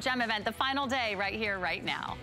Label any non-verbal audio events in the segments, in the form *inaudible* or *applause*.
Gem event, the final day right here, right now.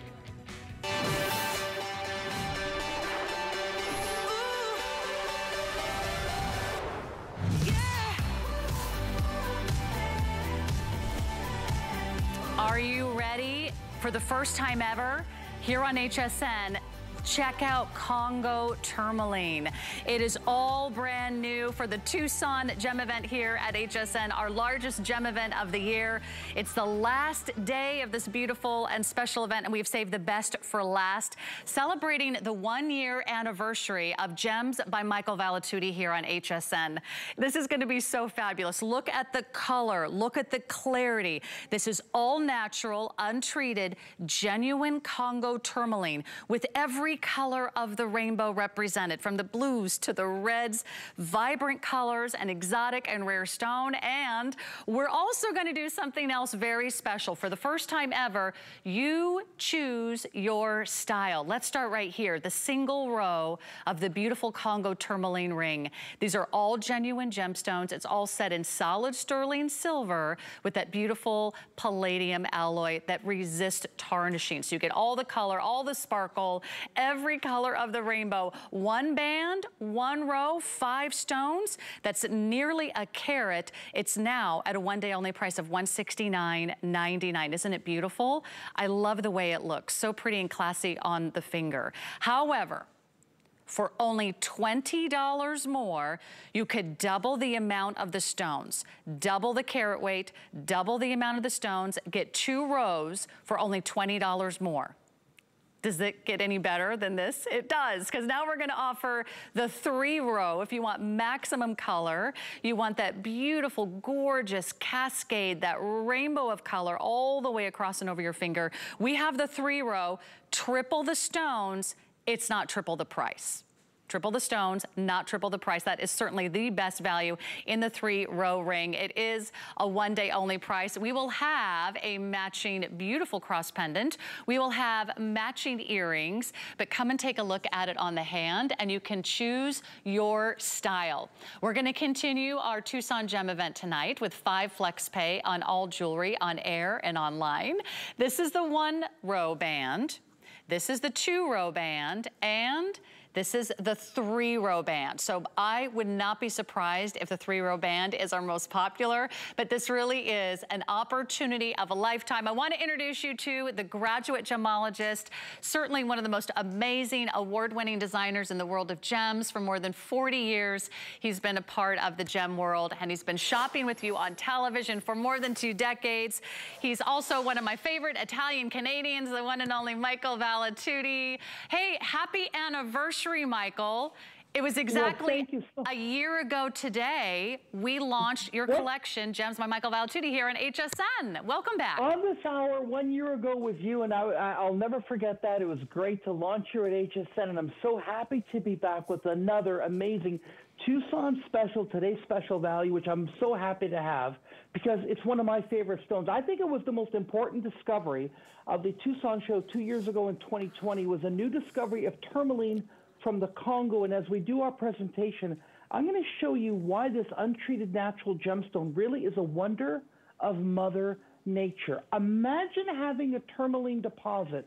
Are you ready for the first time ever here on HSN? Check out Congo Tourmaline. It is all brand new for the Tucson Gem event here at HSN, our largest gem event of the year. It's the last day of this beautiful and special event, and we've saved the best for last, celebrating the one year anniversary of Gems by Michael Valitutti here on HSN. This is gonna be so fabulous. Look at the color, look at the clarity. This is all natural, untreated, genuine Congo tourmaline with every every color of the rainbow represented, from the blues to the reds, vibrant colors and exotic and rare stone. And we're also gonna do something else very special. For the first time ever, you choose your style. Let's start right here. The single row of the beautiful Congo tourmaline ring. These are all genuine gemstones. It's all set in solid sterling silver with that beautiful palladium alloy that resists tarnishing. So you get all the color, all the sparkle, every color of the rainbow. One band, one row, five stones. That's nearly a carat. It's now at a one day only price of $169.99. Isn't it beautiful? I love the way it looks. So pretty and classy on the finger. However, for only $20 more, you could double the amount of the stones, double the carat weight, double the amount of the stones, get two rows for only $20 more. Does it get any better than this? It does, because now we're gonna offer the three row. If you want maximum color, you want that beautiful, gorgeous cascade, that rainbow of color all the way across and over your finger. We have the three row, triple the stones, it's not triple the price triple the stones, not triple the price. That is certainly the best value in the three row ring. It is a one day only price. We will have a matching beautiful cross pendant. We will have matching earrings, but come and take a look at it on the hand and you can choose your style. We're gonna continue our Tucson Gem event tonight with five flex pay on all jewelry on air and online. This is the one row band. This is the two row band and this is the three row band. So I would not be surprised if the three row band is our most popular, but this really is an opportunity of a lifetime. I wanna introduce you to the graduate gemologist, certainly one of the most amazing award-winning designers in the world of gems for more than 40 years. He's been a part of the gem world and he's been shopping with you on television for more than two decades. He's also one of my favorite Italian Canadians, the one and only Michael Valitutti. Hey, happy anniversary anniversary, Michael. It was exactly well, so a year ago today, we launched your collection, Gems by Michael Valitutti here on HSN. Welcome back. On this hour, one year ago with you, and I, will never forget that. It was great to launch here at HSN, and I'm so happy to be back with another amazing Tucson special, today's special value, which I'm so happy to have because it's one of my favorite stones. I think it was the most important discovery of the Tucson show two years ago in 2020 was a new discovery of tourmaline from the Congo. And as we do our presentation, I'm going to show you why this untreated natural gemstone really is a wonder of Mother Nature. Imagine having a tourmaline deposit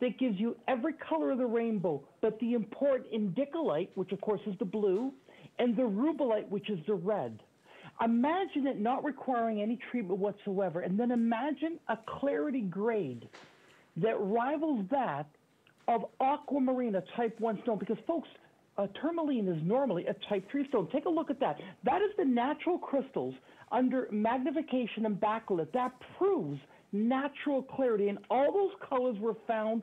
that gives you every color of the rainbow, but the important indicolite, which of course is the blue, and the rubellite, which is the red. Imagine it not requiring any treatment whatsoever, and then imagine a clarity grade that rivals that of aquamarine, a type 1 stone, because folks, uh, tourmaline is normally a type 3 stone. Take a look at that. That is the natural crystals under magnification and backlit. That proves natural clarity, and all those colors were found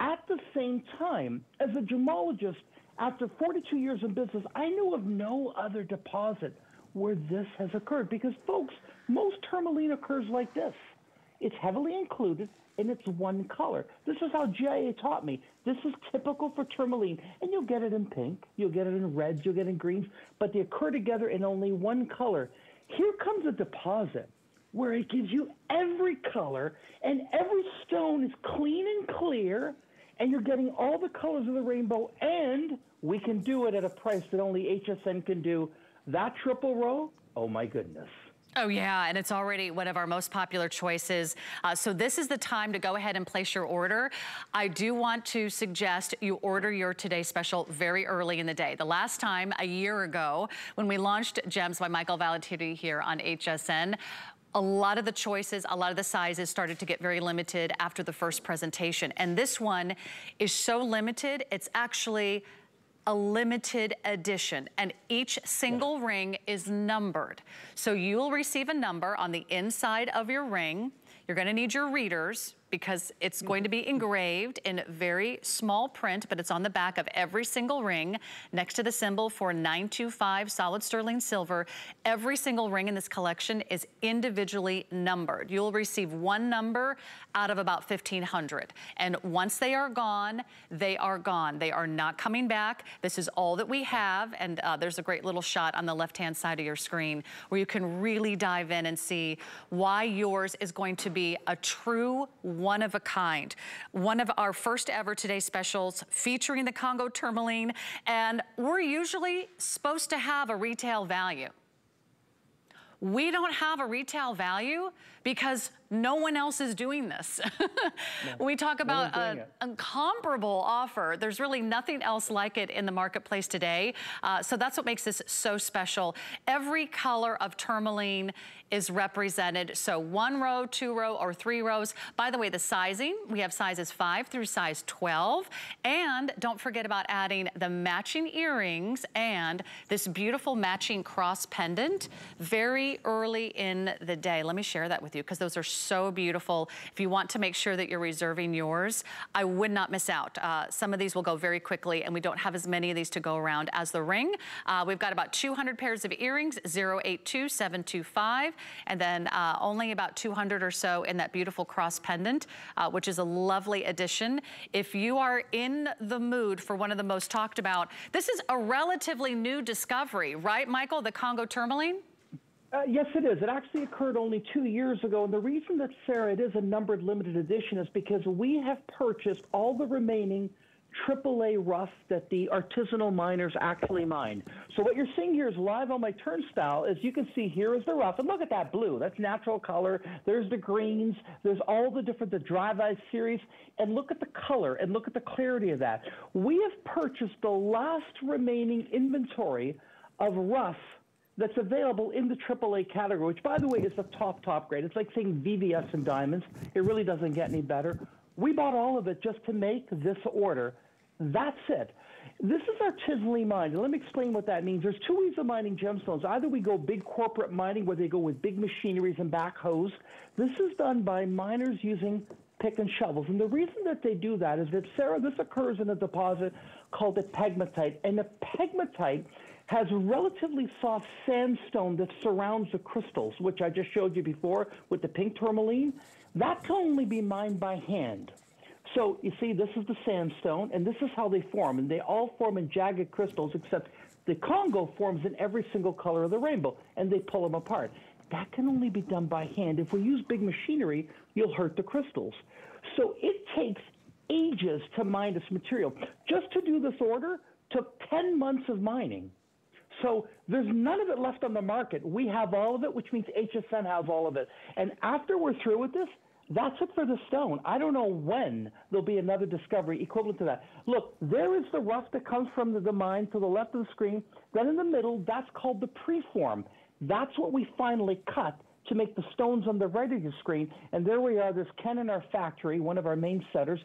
at the same time. As a gemologist, after 42 years in business, I knew of no other deposit where this has occurred because, folks, most tourmaline occurs like this. It's heavily included and it's one color. This is how GIA taught me. This is typical for tourmaline, and you'll get it in pink, you'll get it in reds, you'll get it in greens, but they occur together in only one color. Here comes a deposit where it gives you every color, and every stone is clean and clear, and you're getting all the colors of the rainbow, and we can do it at a price that only HSN can do. That triple row, oh my goodness. Oh yeah, and it's already one of our most popular choices. Uh, so this is the time to go ahead and place your order. I do want to suggest you order your Today Special very early in the day. The last time, a year ago, when we launched Gems by Michael Valitutti here on HSN, a lot of the choices, a lot of the sizes started to get very limited after the first presentation. And this one is so limited, it's actually a limited edition and each single yeah. ring is numbered. So you'll receive a number on the inside of your ring. You're gonna need your readers because it's going to be engraved in very small print, but it's on the back of every single ring next to the symbol for 925 solid sterling silver. Every single ring in this collection is individually numbered. You'll receive one number out of about 1,500. And once they are gone, they are gone. They are not coming back. This is all that we have. And uh, there's a great little shot on the left-hand side of your screen where you can really dive in and see why yours is going to be a true one of a kind. One of our first ever Today specials featuring the Congo tourmaline. And we're usually supposed to have a retail value. We don't have a retail value because no one else is doing this. *laughs* no, we talk about no a, a, comparable offer. There's really nothing else like it in the marketplace today. Uh, so that's what makes this so special. Every color of tourmaline is represented. So one row, two row, or three rows. By the way, the sizing, we have sizes five through size 12. And don't forget about adding the matching earrings and this beautiful matching cross pendant very early in the day. Let me share that with you because those are so beautiful. If you want to make sure that you're reserving yours, I would not miss out. Uh, some of these will go very quickly and we don't have as many of these to go around as the ring. Uh, we've got about 200 pairs of earrings, 082725 and then uh, only about 200 or so in that beautiful cross pendant, uh, which is a lovely addition. If you are in the mood for one of the most talked about, this is a relatively new discovery, right, Michael, the Congo tourmaline? Uh, yes, it is. It actually occurred only two years ago. And the reason that, Sarah, it is a numbered limited edition is because we have purchased all the remaining AAA rough that the artisanal miners actually mine. So what you're seeing here is live on my turnstile. As you can see, here is the rough. And look at that blue. That's natural color. There's the greens. There's all the different, the Drive Eye series. And look at the color and look at the clarity of that. We have purchased the last remaining inventory of rough that's available in the AAA category, which, by the way, is the top, top grade. It's like saying VVS and diamonds. It really doesn't get any better. We bought all of it just to make this order that's it. This is artisanally mined. Let me explain what that means. There's two ways of mining gemstones. Either we go big corporate mining where they go with big machineries and backhoes. This is done by miners using pick and shovels. And the reason that they do that is that, Sarah, this occurs in a deposit called a pegmatite. And the pegmatite has relatively soft sandstone that surrounds the crystals, which I just showed you before with the pink tourmaline. That can only be mined by hand. So you see, this is the sandstone, and this is how they form. And they all form in jagged crystals, except the Congo forms in every single color of the rainbow, and they pull them apart. That can only be done by hand. If we use big machinery, you'll hurt the crystals. So it takes ages to mine this material. Just to do this order took 10 months of mining. So there's none of it left on the market. We have all of it, which means HSN has all of it. And after we're through with this, that's it for the stone. I don't know when there'll be another discovery equivalent to that. Look, there is the rough that comes from the, the mine to the left of the screen. Then in the middle, that's called the preform. That's what we finally cut to make the stones on the right of your screen. And there we are. There's Ken in our factory, one of our main setters,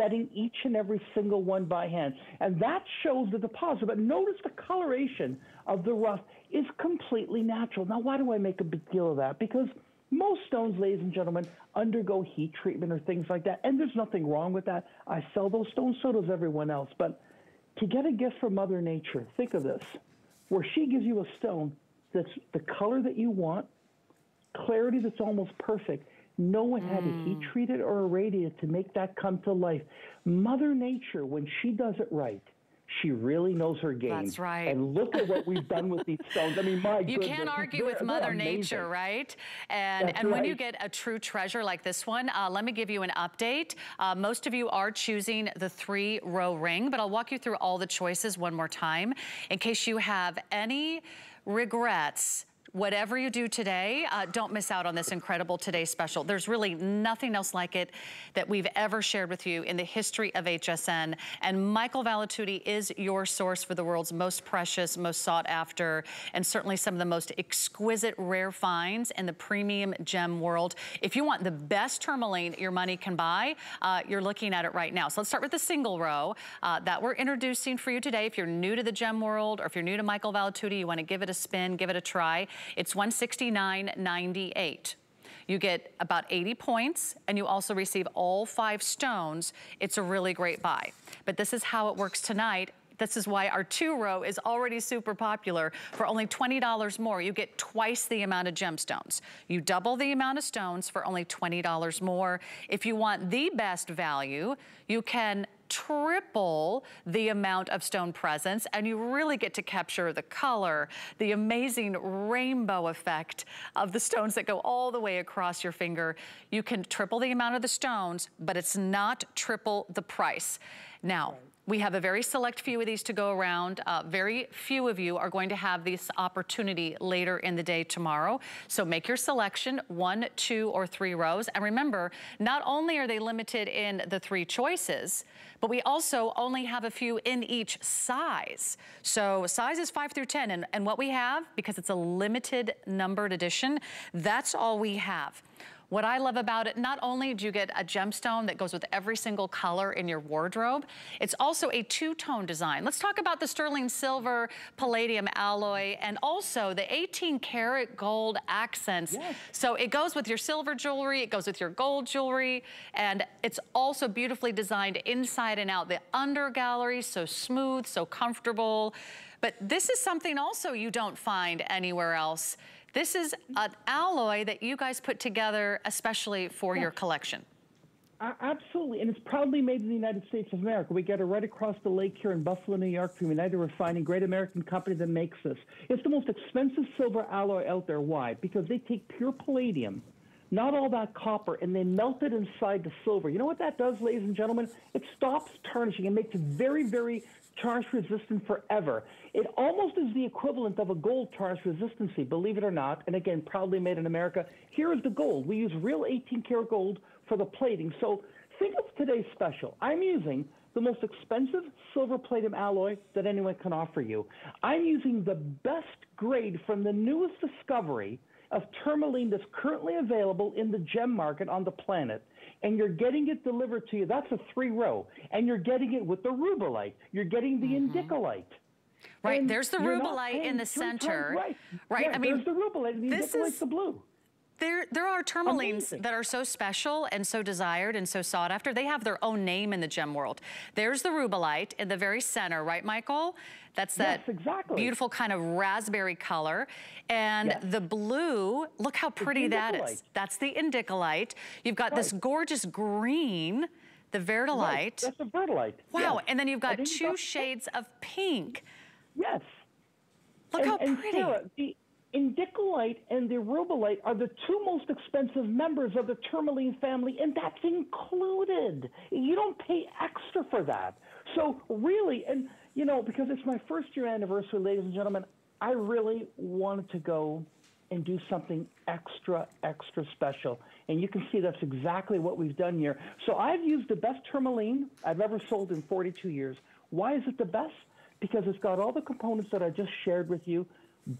setting each and every single one by hand. And that shows the deposit. But notice the coloration of the rough is completely natural. Now, why do I make a big deal of that? Because – most stones, ladies and gentlemen, undergo heat treatment or things like that, and there's nothing wrong with that. I sell those stones, so does everyone else. But to get a gift from Mother Nature, think of this where she gives you a stone that's the color that you want, clarity that's almost perfect. No one had to heat mm. treat it or irradiate it to make that come to life. Mother Nature, when she does it right, she really knows her game. That's right. And look at what we've done with these stones. I mean, my *laughs* You goodness, can't argue with Mother Nature, right? And That's and right. when you get a true treasure like this one, uh, let me give you an update. Uh, most of you are choosing the three row ring, but I'll walk you through all the choices one more time in case you have any regrets whatever you do today, uh, don't miss out on this incredible Today Special. There's really nothing else like it that we've ever shared with you in the history of HSN. And Michael Valitutti is your source for the world's most precious, most sought after, and certainly some of the most exquisite rare finds in the premium gem world. If you want the best tourmaline your money can buy, uh, you're looking at it right now. So let's start with the single row uh, that we're introducing for you today. If you're new to the gem world or if you're new to Michael Valitutti, you want to give it a spin, give it a try. It's 169.98. You get about 80 points and you also receive all five stones. It's a really great buy. But this is how it works tonight. This is why our two row is already super popular. For only $20 more, you get twice the amount of gemstones. You double the amount of stones for only $20 more. If you want the best value, you can triple the amount of stone presence and you really get to capture the color, the amazing rainbow effect of the stones that go all the way across your finger. You can triple the amount of the stones, but it's not triple the price. Now, we have a very select few of these to go around. Uh, very few of you are going to have this opportunity later in the day tomorrow. So make your selection, one, two, or three rows. And remember, not only are they limited in the three choices, but we also only have a few in each size. So size is five through 10. And, and what we have, because it's a limited numbered edition, that's all we have. What I love about it, not only do you get a gemstone that goes with every single color in your wardrobe, it's also a two-tone design. Let's talk about the sterling silver palladium alloy and also the 18 karat gold accents. Yes. So it goes with your silver jewelry, it goes with your gold jewelry, and it's also beautifully designed inside and out. The under gallery, so smooth, so comfortable. But this is something also you don't find anywhere else. This is an alloy that you guys put together especially for yeah. your collection. Uh, absolutely, and it's proudly made in the United States of America. We get it right across the lake here in Buffalo, New York, from United Refining, great American company that makes this. It's the most expensive silver alloy out there. Why? Because they take pure palladium, not all that copper, and they melt it inside the silver. You know what that does, ladies and gentlemen? It stops tarnishing and makes it very, very tarnish resistant forever. It almost is the equivalent of a gold tarnish resistancy, believe it or not. And again, proudly made in America. Here is the gold. We use real 18 karat gold for the plating. So think of today's special. I'm using the most expensive silver platinum alloy that anyone can offer you. I'm using the best grade from the newest discovery of tourmaline that's currently available in the gem market on the planet and you're getting it delivered to you. That's a three row. And you're getting it with the rubellite. You're getting the mm-hmm. indicolite. Right, and there's the rubellite in the center. Right, right. Yeah, I mean, there's the rubellite, and this is, the blue. There, there are tourmalines Amazing. that are so special and so desired and so sought after. They have their own name in the gem world. There's the rubellite in the very center, right, Michael? That's that yes, exactly. beautiful kind of raspberry color. And yes. the blue, look how pretty that is. That's the indicolite. You've got right. this gorgeous green, the verdolite. Right. That's the verdilite. Wow, and then you've got two shades of pink. Yes. Look and, how pretty. And Sarah, the, Indicolite and the rubellite are the two most expensive members of the tourmaline family, and that's included. You don't pay extra for that. So really, and you know, because it's my first year anniversary, ladies and gentlemen, I really wanted to go and do something extra, extra special. And you can see that's exactly what we've done here. So I've used the best tourmaline I've ever sold in 42 years. Why is it the best? Because it's got all the components that I just shared with you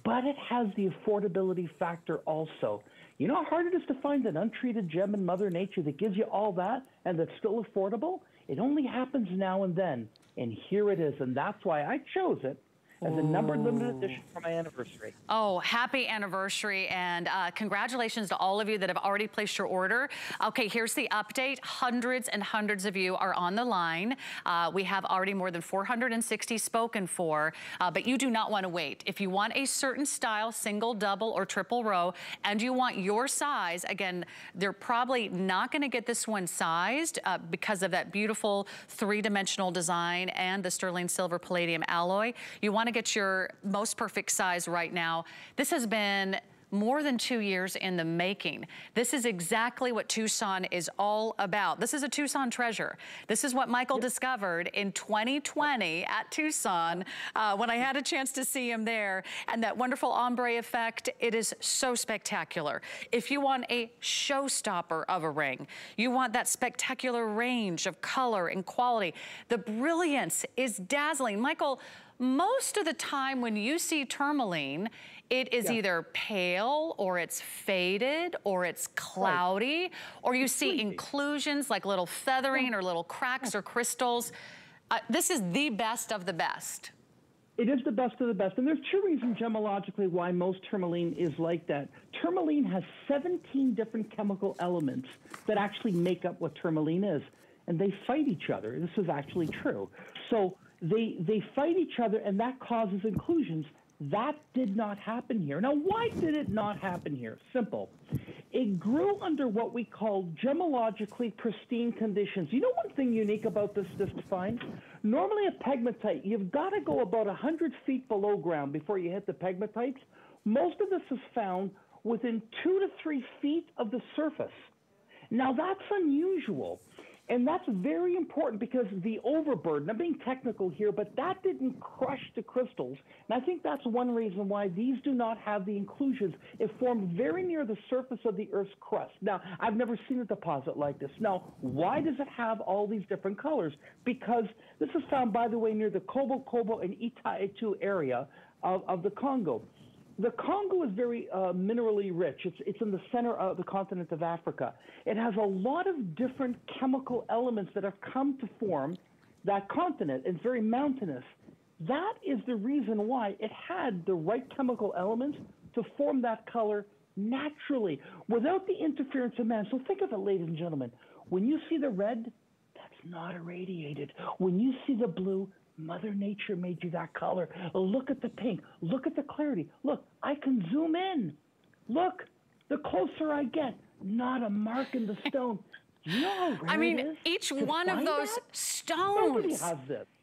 but it has the affordability factor also. You know how hard it is to find an untreated gem in Mother Nature that gives you all that and that's still affordable? It only happens now and then. And here it is. And that's why I chose it as a numbered limited edition for my anniversary. Oh, happy anniversary and uh, congratulations to all of you that have already placed your order. Okay, here's the update. Hundreds and hundreds of you are on the line. Uh, we have already more than 460 spoken for, uh, but you do not want to wait. If you want a certain style, single, double, or triple row, and you want your size, again, they're probably not going to get this one sized uh, because of that beautiful three-dimensional design and the sterling silver palladium alloy. You want to get your most perfect size right now. This has been more than two years in the making. This is exactly what Tucson is all about. This is a Tucson treasure. This is what Michael yep. discovered in 2020 at Tucson uh, when I had a chance to see him there. And that wonderful ombre effect, it is so spectacular. If you want a showstopper of a ring, you want that spectacular range of color and quality, the brilliance is dazzling. Michael, most of the time when you see tourmaline, it is yeah. either pale or it's faded or it's cloudy right. or you it's see sleepy. inclusions like little feathering or little cracks or crystals. Uh, this is the best of the best. It is the best of the best. And there's two reasons gemologically why most tourmaline is like that. Tourmaline has 17 different chemical elements that actually make up what tourmaline is. And they fight each other. This is actually true. So they, they fight each other, and that causes inclusions. That did not happen here. Now, why did it not happen here? Simple. It grew under what we call gemologically pristine conditions. You know one thing unique about this, this find? Normally a pegmatite, you've got to go about 100 feet below ground before you hit the pegmatites. Most of this is found within two to three feet of the surface. Now that's unusual. And that's very important because the overburden, I'm being technical here, but that didn't crush the crystals. And I think that's one reason why these do not have the inclusions. It formed very near the surface of the Earth's crust. Now, I've never seen a deposit like this. Now, why does it have all these different colors? Because this is found, by the way, near the Kobo Kobo and Itaitu area of, of the Congo the Congo is very uh, minerally rich. It's, it's in the center of the continent of Africa. It has a lot of different chemical elements that have come to form that continent. It's very mountainous. That is the reason why it had the right chemical elements to form that color naturally without the interference of man. So think of it, ladies and gentlemen. When you see the red, that's not irradiated. When you see the blue, Mother Nature made you that color. Look at the pink. Look at the clarity. Look, I can zoom in. Look, the closer I get, not a mark in the stone. You know *laughs* I mean, each one of those that? stones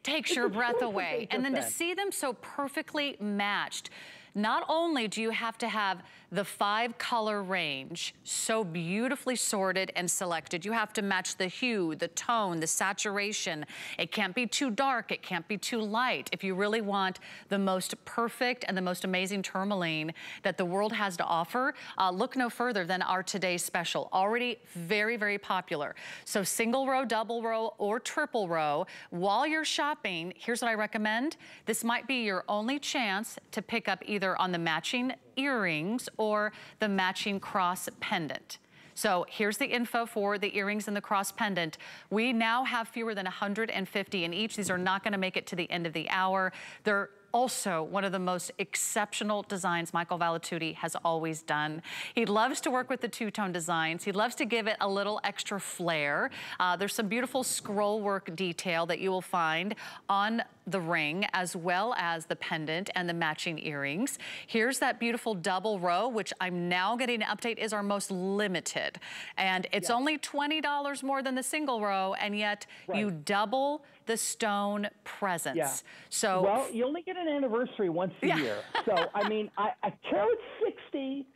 takes it's your breath away. And then to see them so perfectly matched. Not only do you have to have the five color range so beautifully sorted and selected, you have to match the hue, the tone, the saturation. It can't be too dark, it can't be too light. If you really want the most perfect and the most amazing tourmaline that the world has to offer, uh, look no further than our today's special. Already very, very popular. So single row, double row, or triple row. While you're shopping, here's what I recommend. This might be your only chance to pick up either either on the matching earrings or the matching cross pendant. So here's the info for the earrings and the cross pendant. We now have fewer than 150 in each. These are not gonna make it to the end of the hour. They're also one of the most exceptional designs Michael Valitutti has always done. He loves to work with the two-tone designs. He loves to give it a little extra flair. Uh, there's some beautiful scroll work detail that you will find on the ring as well as the pendant and the matching earrings. Here's that beautiful double row, which I'm now getting an update is our most limited. And it's yes. only $20 more than the single row, and yet right. you double the stone presence. Yeah. So Well, you only get an anniversary once a yeah. year. So, I mean, I, a carat 60,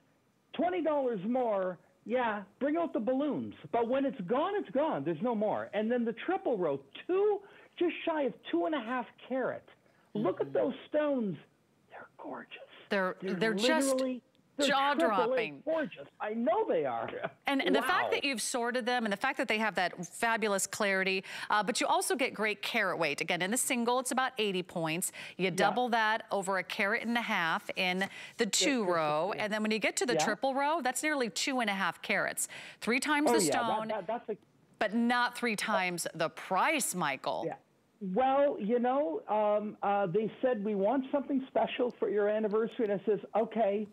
$20 more, yeah, bring out the balloons. But when it's gone, it's gone. There's no more. And then the triple row, two, just shy of two and a half carat. Look at mm-hmm. those stones. They're gorgeous. They're, they're, they're just *laughs* jaw-dropping. Gorgeous. I know they are. *laughs* And, and wow. the fact that you've sorted them and the fact that they have that fabulous clarity, uh, but you also get great carat weight. Again, in the single, it's about 80 points. You double yeah. that over a carat and a half in the two yeah, row. And then when you get to the yeah. triple row, that's nearly two and a half carats. Three times oh, the stone, that, that, a... but not three times the price, Michael. Yeah. Well, you know, um, uh, they said we want something special for your anniversary, and I says, okay,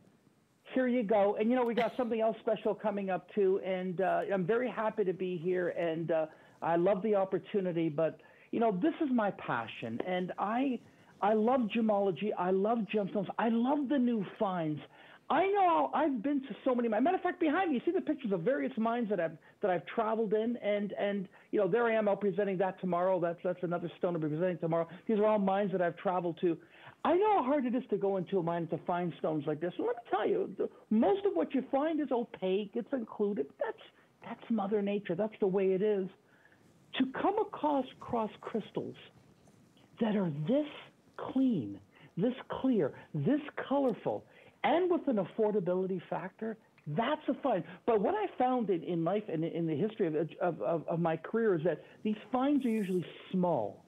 here you go. And you know, we got something else special coming up too, and uh, I'm very happy to be here, and uh, I love the opportunity. But you know, this is my passion, and I I love gemology. I love gemstones. I love the new finds. I know I've been to so many. Matter of fact, behind me, you see the pictures of various mines that I've that I've traveled in, and and you know there I am out presenting that tomorrow. That's that's another stone I'll be presenting tomorrow. These are all mines that I've traveled to. I know how hard it is to go into a mine to find stones like this. Let me tell you, the, most of what you find is opaque. It's included. That's that's Mother Nature. That's the way it is. To come across cross crystals that are this clean, this clear, this colorful, and with an affordability factor, that's a find. But what I found in, in life and in the history of, of, of, of my career is that these finds are usually small.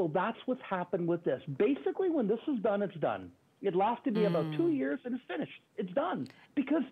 So that's what's happened with this. Basically, when this is done, it's done. It lasted me mm. about two mm. years and it's finished. It's done because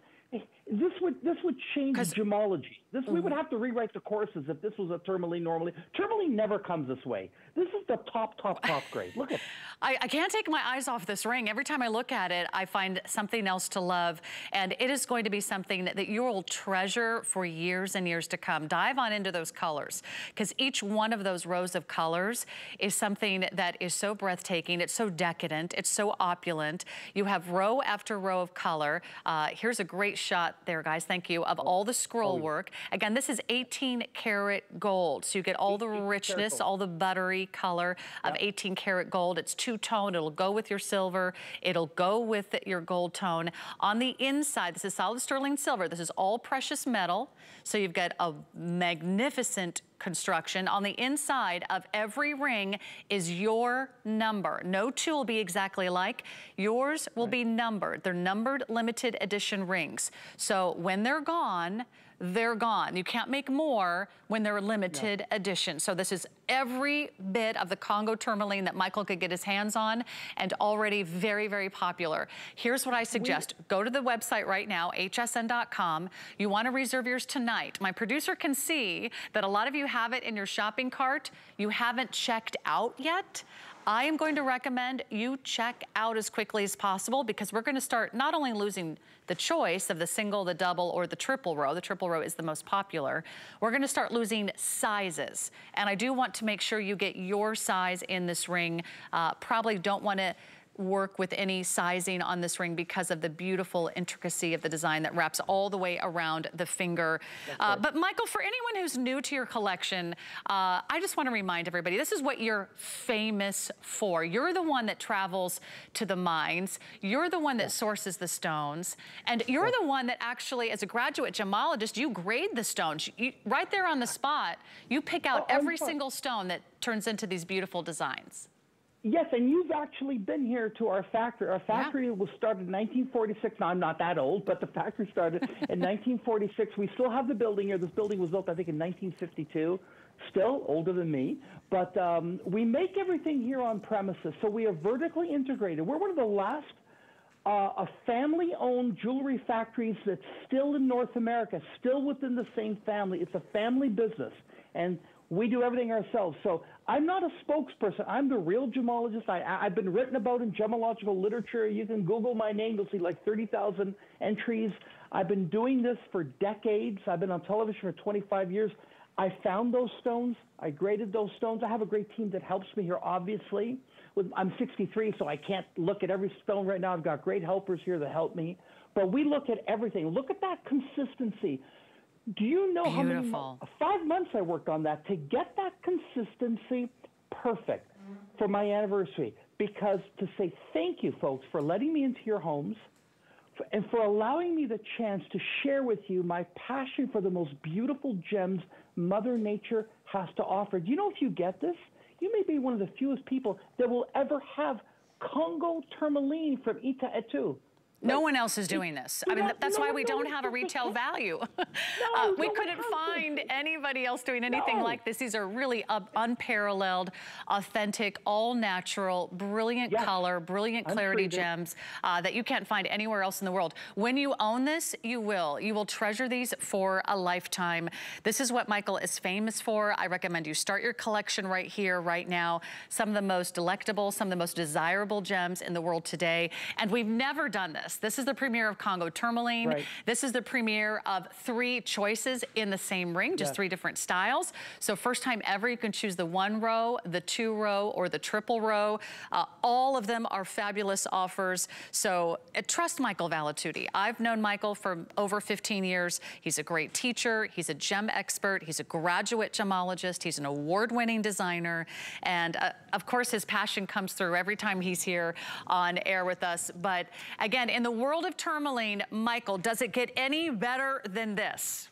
this would this would change gemology. This we would mm-hmm. have to rewrite the courses if this was a tourmaline normally. Tourmaline never comes this way. This is the top, top, top grade. Look at. *laughs* I, I can't take my eyes off this ring. Every time I look at it, I find something else to love, and it is going to be something that, that you will treasure for years and years to come. Dive on into those colors, because each one of those rows of colors is something that is so breathtaking. It's so decadent. It's so opulent. You have row after row of color. Uh, here's a great shot there, guys. Thank you of all the scroll oh, work. Again, this is 18 karat gold. So you get all the richness, all the buttery color of 18 karat gold. It's two-tone. It'll go with your silver. It'll go with your gold tone. On the inside, this is solid sterling silver. This is all precious metal. So you've got a magnificent construction. On the inside of every ring is your number. No two will be exactly alike. Yours will right. be numbered. They're numbered limited edition rings. So when they're gone, they're gone. You can't make more when they're limited no. edition. So this is every bit of the Congo tourmaline that Michael could get his hands on and already very, very popular. Here's what I suggest. We Go to the website right now, hsn.com. You want to reserve yours tonight. My producer can see that a lot of you have it in your shopping cart. You haven't checked out yet. I am going to recommend you check out as quickly as possible because we're gonna start not only losing the choice of the single, the double, or the triple row. The triple row is the most popular. We're gonna start losing sizes. And I do want to make sure you get your size in this ring. Uh, probably don't wanna work with any sizing on this ring because of the beautiful intricacy of the design that wraps all the way around the finger. Uh, but Michael, for anyone who's new to your collection, uh, I just want to remind everybody, this is what you're famous for. You're the one that travels to the mines. You're the one that sources the stones. And you're the one that actually, as a graduate gemologist, you grade the stones. You, right there on the spot, you pick out oh, every single stone that turns into these beautiful designs. Yes, and you've actually been here to our factory. Our factory yeah. was started in 1946. Now, I'm not that old, but the factory started *laughs* in 1946. We still have the building here. This building was built, I think, in 1952. Still older than me. But um, we make everything here on premises. So we are vertically integrated. We're one of the last uh, family owned jewelry factories that's still in North America, still within the same family. It's a family business. And we do everything ourselves. So I'm not a spokesperson. I'm the real gemologist. I, I've been written about in gemological literature. You can Google my name. You'll see like 30,000 entries. I've been doing this for decades. I've been on television for 25 years. I found those stones. I graded those stones. I have a great team that helps me here, obviously. I'm 63, so I can't look at every stone right now. I've got great helpers here that help me. But we look at everything. Look at that consistency. Do you know Beautiful. how many five months I worked on that to get that consistency perfect for my anniversary? Because to say thank you, folks, for letting me into your homes and for allowing me the chance to share with you my passion for the most beautiful gems Mother Nature has to offer. Do you know if you get this, you may be one of the fewest people that will ever have Congo tourmaline from Ita Etu. No one else is doing this. I mean, that's no, why *laughs* *laughs* we no, don't have a retail value. uh, we couldn't find anybody else doing anything like this. These are really uh, unparalleled, authentic, all natural, brilliant yes. color, brilliant clarity gems uh, that you can't find anywhere else in the world. When you own this, you will. You will treasure these for a lifetime. This is what Michael is famous for. I recommend you start your collection right here, right now. Some of the most delectable, some of the most desirable gems in the world today. And we've never done this this. This is the premiere of Congo tourmaline. Right. This is the premiere of three choices in the same ring, just yes. three different styles. So first time ever, you can choose the one row, the two row, or the triple row. Uh, all of them are fabulous offers. So uh, trust Michael Valitutti. I've known Michael for over 15 years. He's a great teacher. He's a gem expert. He's a graduate gemologist. He's an award-winning designer. And uh, of course, his passion comes through every time he's here on air with us. But again, in the world of tourmaline, Michael, does it get any better than this?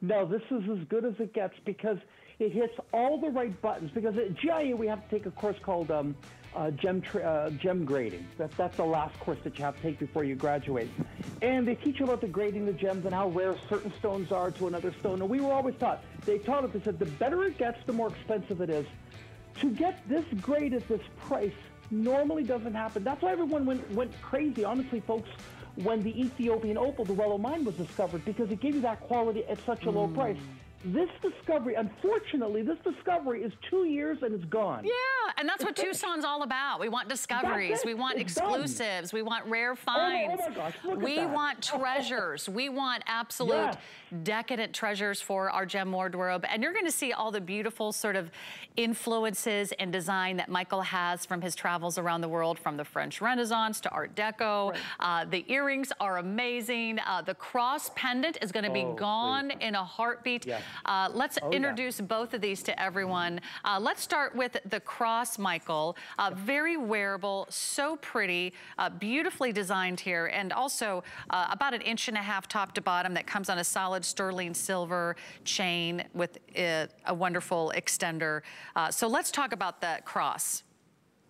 No, this is as good as it gets because it hits all the right buttons. Because at GIA, we have to take a course called um, uh, gem, uh, gem grading. That, that's the last course that you have to take before you graduate. And they teach you about the grading the gems and how rare certain stones are to another stone. And we were always taught, they taught us, they said, the better it gets, the more expensive it is. To get this grade at this price normally doesn't happen. That's why everyone went, went crazy, honestly, folks, when the Ethiopian opal, the Welo mine, was discovered because it gave you that quality at such a mm. low price. This discovery, unfortunately, this discovery is two years and it's gone. Yeah, and that's what Tucson's all about. We want discoveries. We want it's exclusives. Done. We want rare finds. Oh, my, oh my gosh, look we want treasures. we want absolute yes. decadent treasures for our gem wardrobe. And you're going to see all the beautiful sort of influences and design that Michael has from his travels around the world, from the French Renaissance to Art Deco. Right. Uh, the earrings are amazing. Uh, the cross pendant is going to be oh, gone please. in a heartbeat. Yes. Uh, let's oh, introduce yeah. both of these to everyone. Uh, let's start with the cross, Michael. Uh, very wearable, so pretty, uh, beautifully designed here, and also uh, about an inch and a half top to bottom that comes on a solid sterling silver chain with a, uh, a wonderful extender. so let's talk about the cross.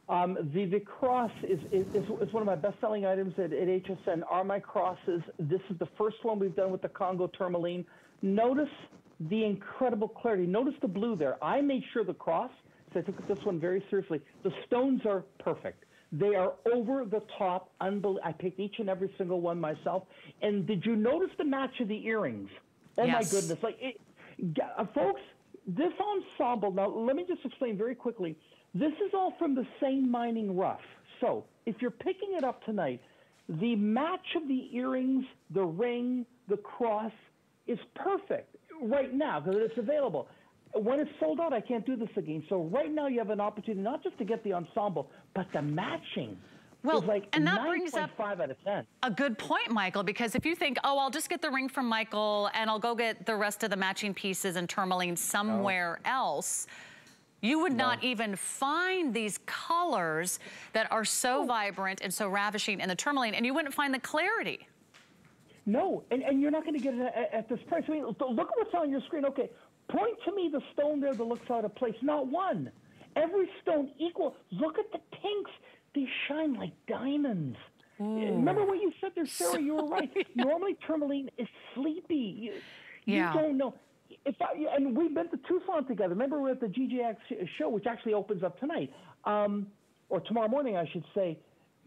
Um, the, the cross is, is, is, one of my best-selling items at, at HSN, are my crosses. This is the first one we've done with the Congo tourmaline. Notice the incredible clarity. Notice the blue there. I made sure the cross, so I took this one very seriously. The stones are perfect. They are over the top. Unbel- I picked each and every single one myself. And did you notice the match of the earrings? Oh yes. my goodness! Like, it, uh, folks, this ensemble. Now, let me just explain very quickly. This is all from the same mining rough. So, if you're picking it up tonight, the match of the earrings, the ring, the cross is perfect right now because it's available. When it's sold out, I can't do this again. So right now, you have an opportunity not just to get the ensemble, but the matching. Well, like and that brings up five out of 10. a good point, Michael, because if you think, oh, I'll just get the ring from Michael and I'll go get the rest of the matching pieces and tourmaline somewhere no. else, you would no. not even find these colors that are so oh. vibrant and so ravishing in the tourmaline, and you wouldn't find the clarity. No, and, and you're not going to get it at, at, this price. I mean, look at what's on your screen. Okay, point to me the stone there that looks out of place. Not one. Every stone equal. Look at the pinks. They shine like diamonds. Remember what you said there, Sarah? So, you were *laughs* right. Yeah. Normally, tourmaline is sleepy. You, yeah. you don't know. If I, and we've been to Tucson together. Remember, we are at the GJX show, which actually opens up tonight, um, or tomorrow morning, I should say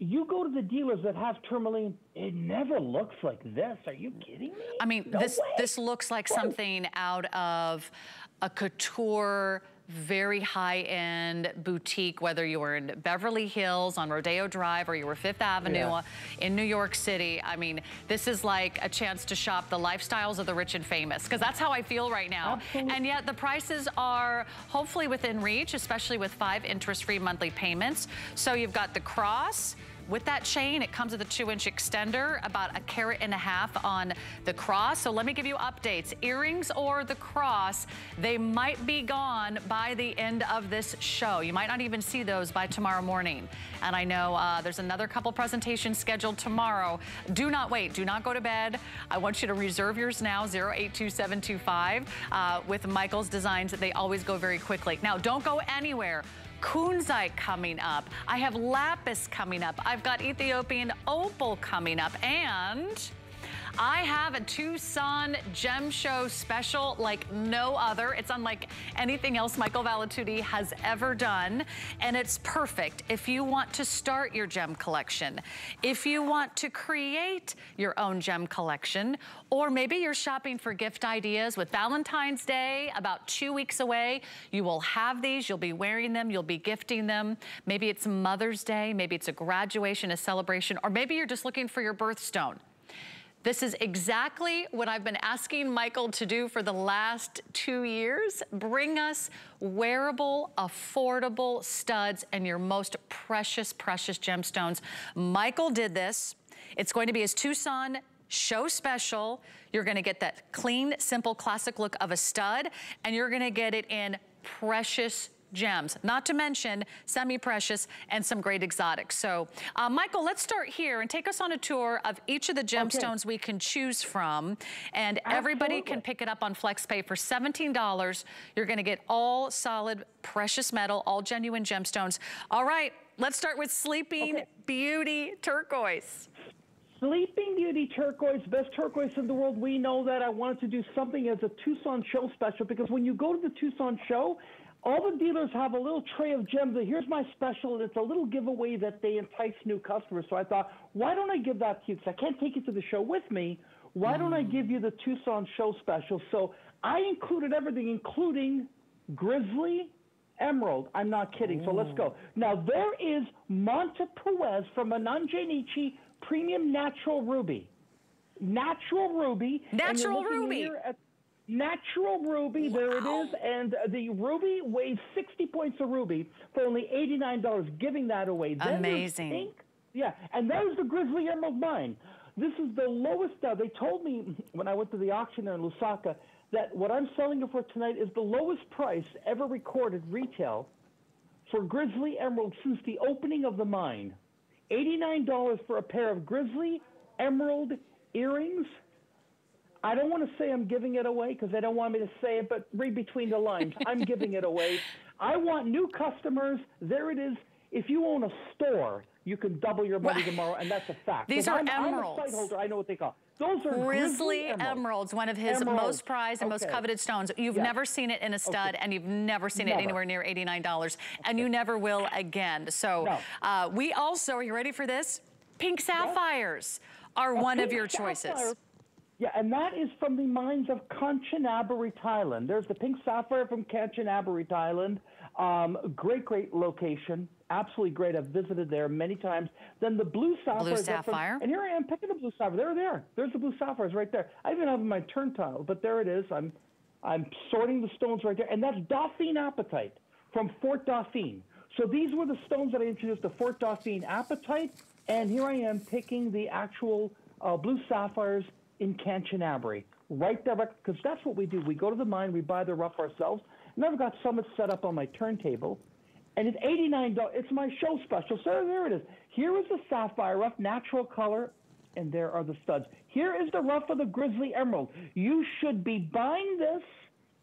you go to the dealers that have tourmaline, it never looks like this. Are you kidding me? I mean, no this way. this looks like something out of a couture very high-end boutique, whether you were in Beverly Hills on Rodeo Drive or you were Fifth Avenue yeah. in New York City. I mean, this is like a chance to shop the lifestyles of the rich and famous because that's how I feel right now. Absolutely. And yet the prices are hopefully within reach, especially with five interest-free monthly payments. So you've got the cross, with that chain, it comes with a two inch extender, about a carat and a half on the cross. So let me give you updates. Earrings or the cross, they might be gone by the end of this show. You might not even see those by tomorrow morning. And I know uh, there's another couple presentations scheduled tomorrow. Do not wait. Do not go to bed. I want you to reserve yours now, 082725. Uh, with Michael's designs, they always go very quickly. Now, don't go anywhere kunzite coming up. I have lapis coming up. I've got Ethiopian opal coming up. And I have a Tucson Gem Show special like no other. It's unlike anything else Michael Valitutti has ever done. And it's perfect if you want to start your gem collection, if you want to create your own gem collection, or maybe you're shopping for gift ideas with Valentine's Day about two weeks away. You will have these, you'll be wearing them, you'll be gifting them. Maybe it's Mother's Day, maybe it's a graduation, a celebration, or maybe you're just looking for your birthstone. This is exactly what I've been asking Michael to do for the last two years. Bring us wearable, affordable studs and your most precious, precious gemstones. Michael did this. It's going to be his Tucson show special. You're gonna get that clean, simple, classic look of a stud, and you're gonna get it in precious gems, not to mention semi-precious and some great exotics. So, uh, Michael, let's start here and take us on a tour of each of the gemstones okay. we can choose from. And Absolutely. everybody can pick it up on FlexPay for $17. You're gonna get all solid precious metal, all genuine gemstones. All right, let's start with Sleeping okay. Beauty Turquoise. Sleeping Beauty turquoise, best turquoise in the world. We know that. I wanted to do something as a Tucson show special because when you go to the Tucson show, all the dealers have a little tray of gems. Here's my special. And It's a little giveaway that they entice new customers. So I thought, why don't I give that to you? Because I can't take you to the show with me. Why mm. don't I mm. give you the Tucson show special? So I included everything, including Grizzly, Emerald. I'm not kidding. So let's go. Now there is Montepuez from Ananje Nichi Premium Natural Ruby. Natural Ruby. Natural Ruby. Natural Ruby, wow. there it is. And the Ruby weighs 60 points of Ruby for only $89, giving that away. Then Amazing. Pink, yeah, and that is the Grizzly Emerald Mine. This is the lowest. Uh, they told me when I went to the auction there in Lusaka that what I'm selling it for tonight is the lowest price ever recorded retail for Grizzly Emerald since the opening of the mine. $89 for a pair of Grizzly Emerald earrings. I don't want to say I'm giving it away because they don't want me to say it, but read between the lines. I'm giving it away. *laughs* I want new customers. There it is. If you own a store, you can double your money tomorrow, and that's a fact. These are I'm, emeralds. I'm a site holder. I know what they call. Those are Grizzly, emeralds. emeralds. one of his emeralds. most prized and okay. most coveted stones. You've never seen it in a stud, okay. and you've never seen never. it anywhere near $89, and you never will again. So no. uh, we also, are you ready for this? Pink sapphires yeah. are a one of your choices. Yeah, and that is from the mines of Kanchanaburi, Thailand. There's the pink sapphire from Kanchanaburi, Thailand. Um, great, great location. Absolutely great. I've visited there many times. Then the blue sapphire. Blue sapphire. From, and here I am picking the blue sapphire. There, there. There's the blue sapphires right there. I even have my turntile, but there it is. I'm, I'm sorting the stones right there. And that's Dauphine Apatite from Fort Dauphin. So these were the stones that I introduced, the Fort Dauphin Apatite. And here I am picking the actual uh, blue sapphires in Kanchanaburi. Right there, because that's what we do. We go to the mine, we buy the rough ourselves, and I've got some it set up on my turntable, and it's $89. It's my show special. So there it is. Here is the sapphire rough, natural color, and there are the studs. Here is the rough of the Grizzly Emerald. You should be buying this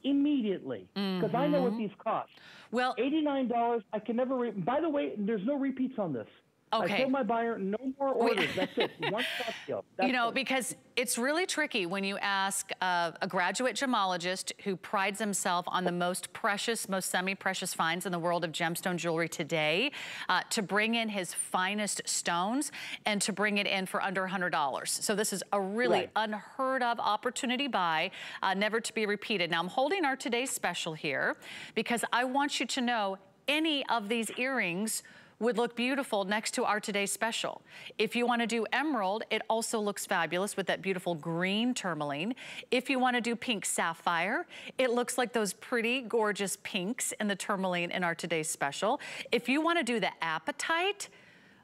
immediately because mm-hmm. I know what mm-hmm. these cost. Well, $89. I can never. Re- By the way, there's no repeats on this. Okay. I told my buyer no more orders. That's it. *laughs* One stop deal. That's you know, it. because it's really tricky when you ask uh, a graduate gemologist who prides himself on the most precious, most semi-precious finds in the world of gemstone jewelry today uh, to bring in his finest stones and to bring it in for under $100. So this is a really right. unheard of opportunity buy, uh, never to be repeated. Now I'm holding our today's special here because I want you to know any of these earrings would look beautiful next to our today's special. If you wanna do emerald, it also looks fabulous with that beautiful green tourmaline. If you wanna do pink sapphire, it looks like those pretty gorgeous pinks in the tourmaline in our today's special. If you wanna do the apatite,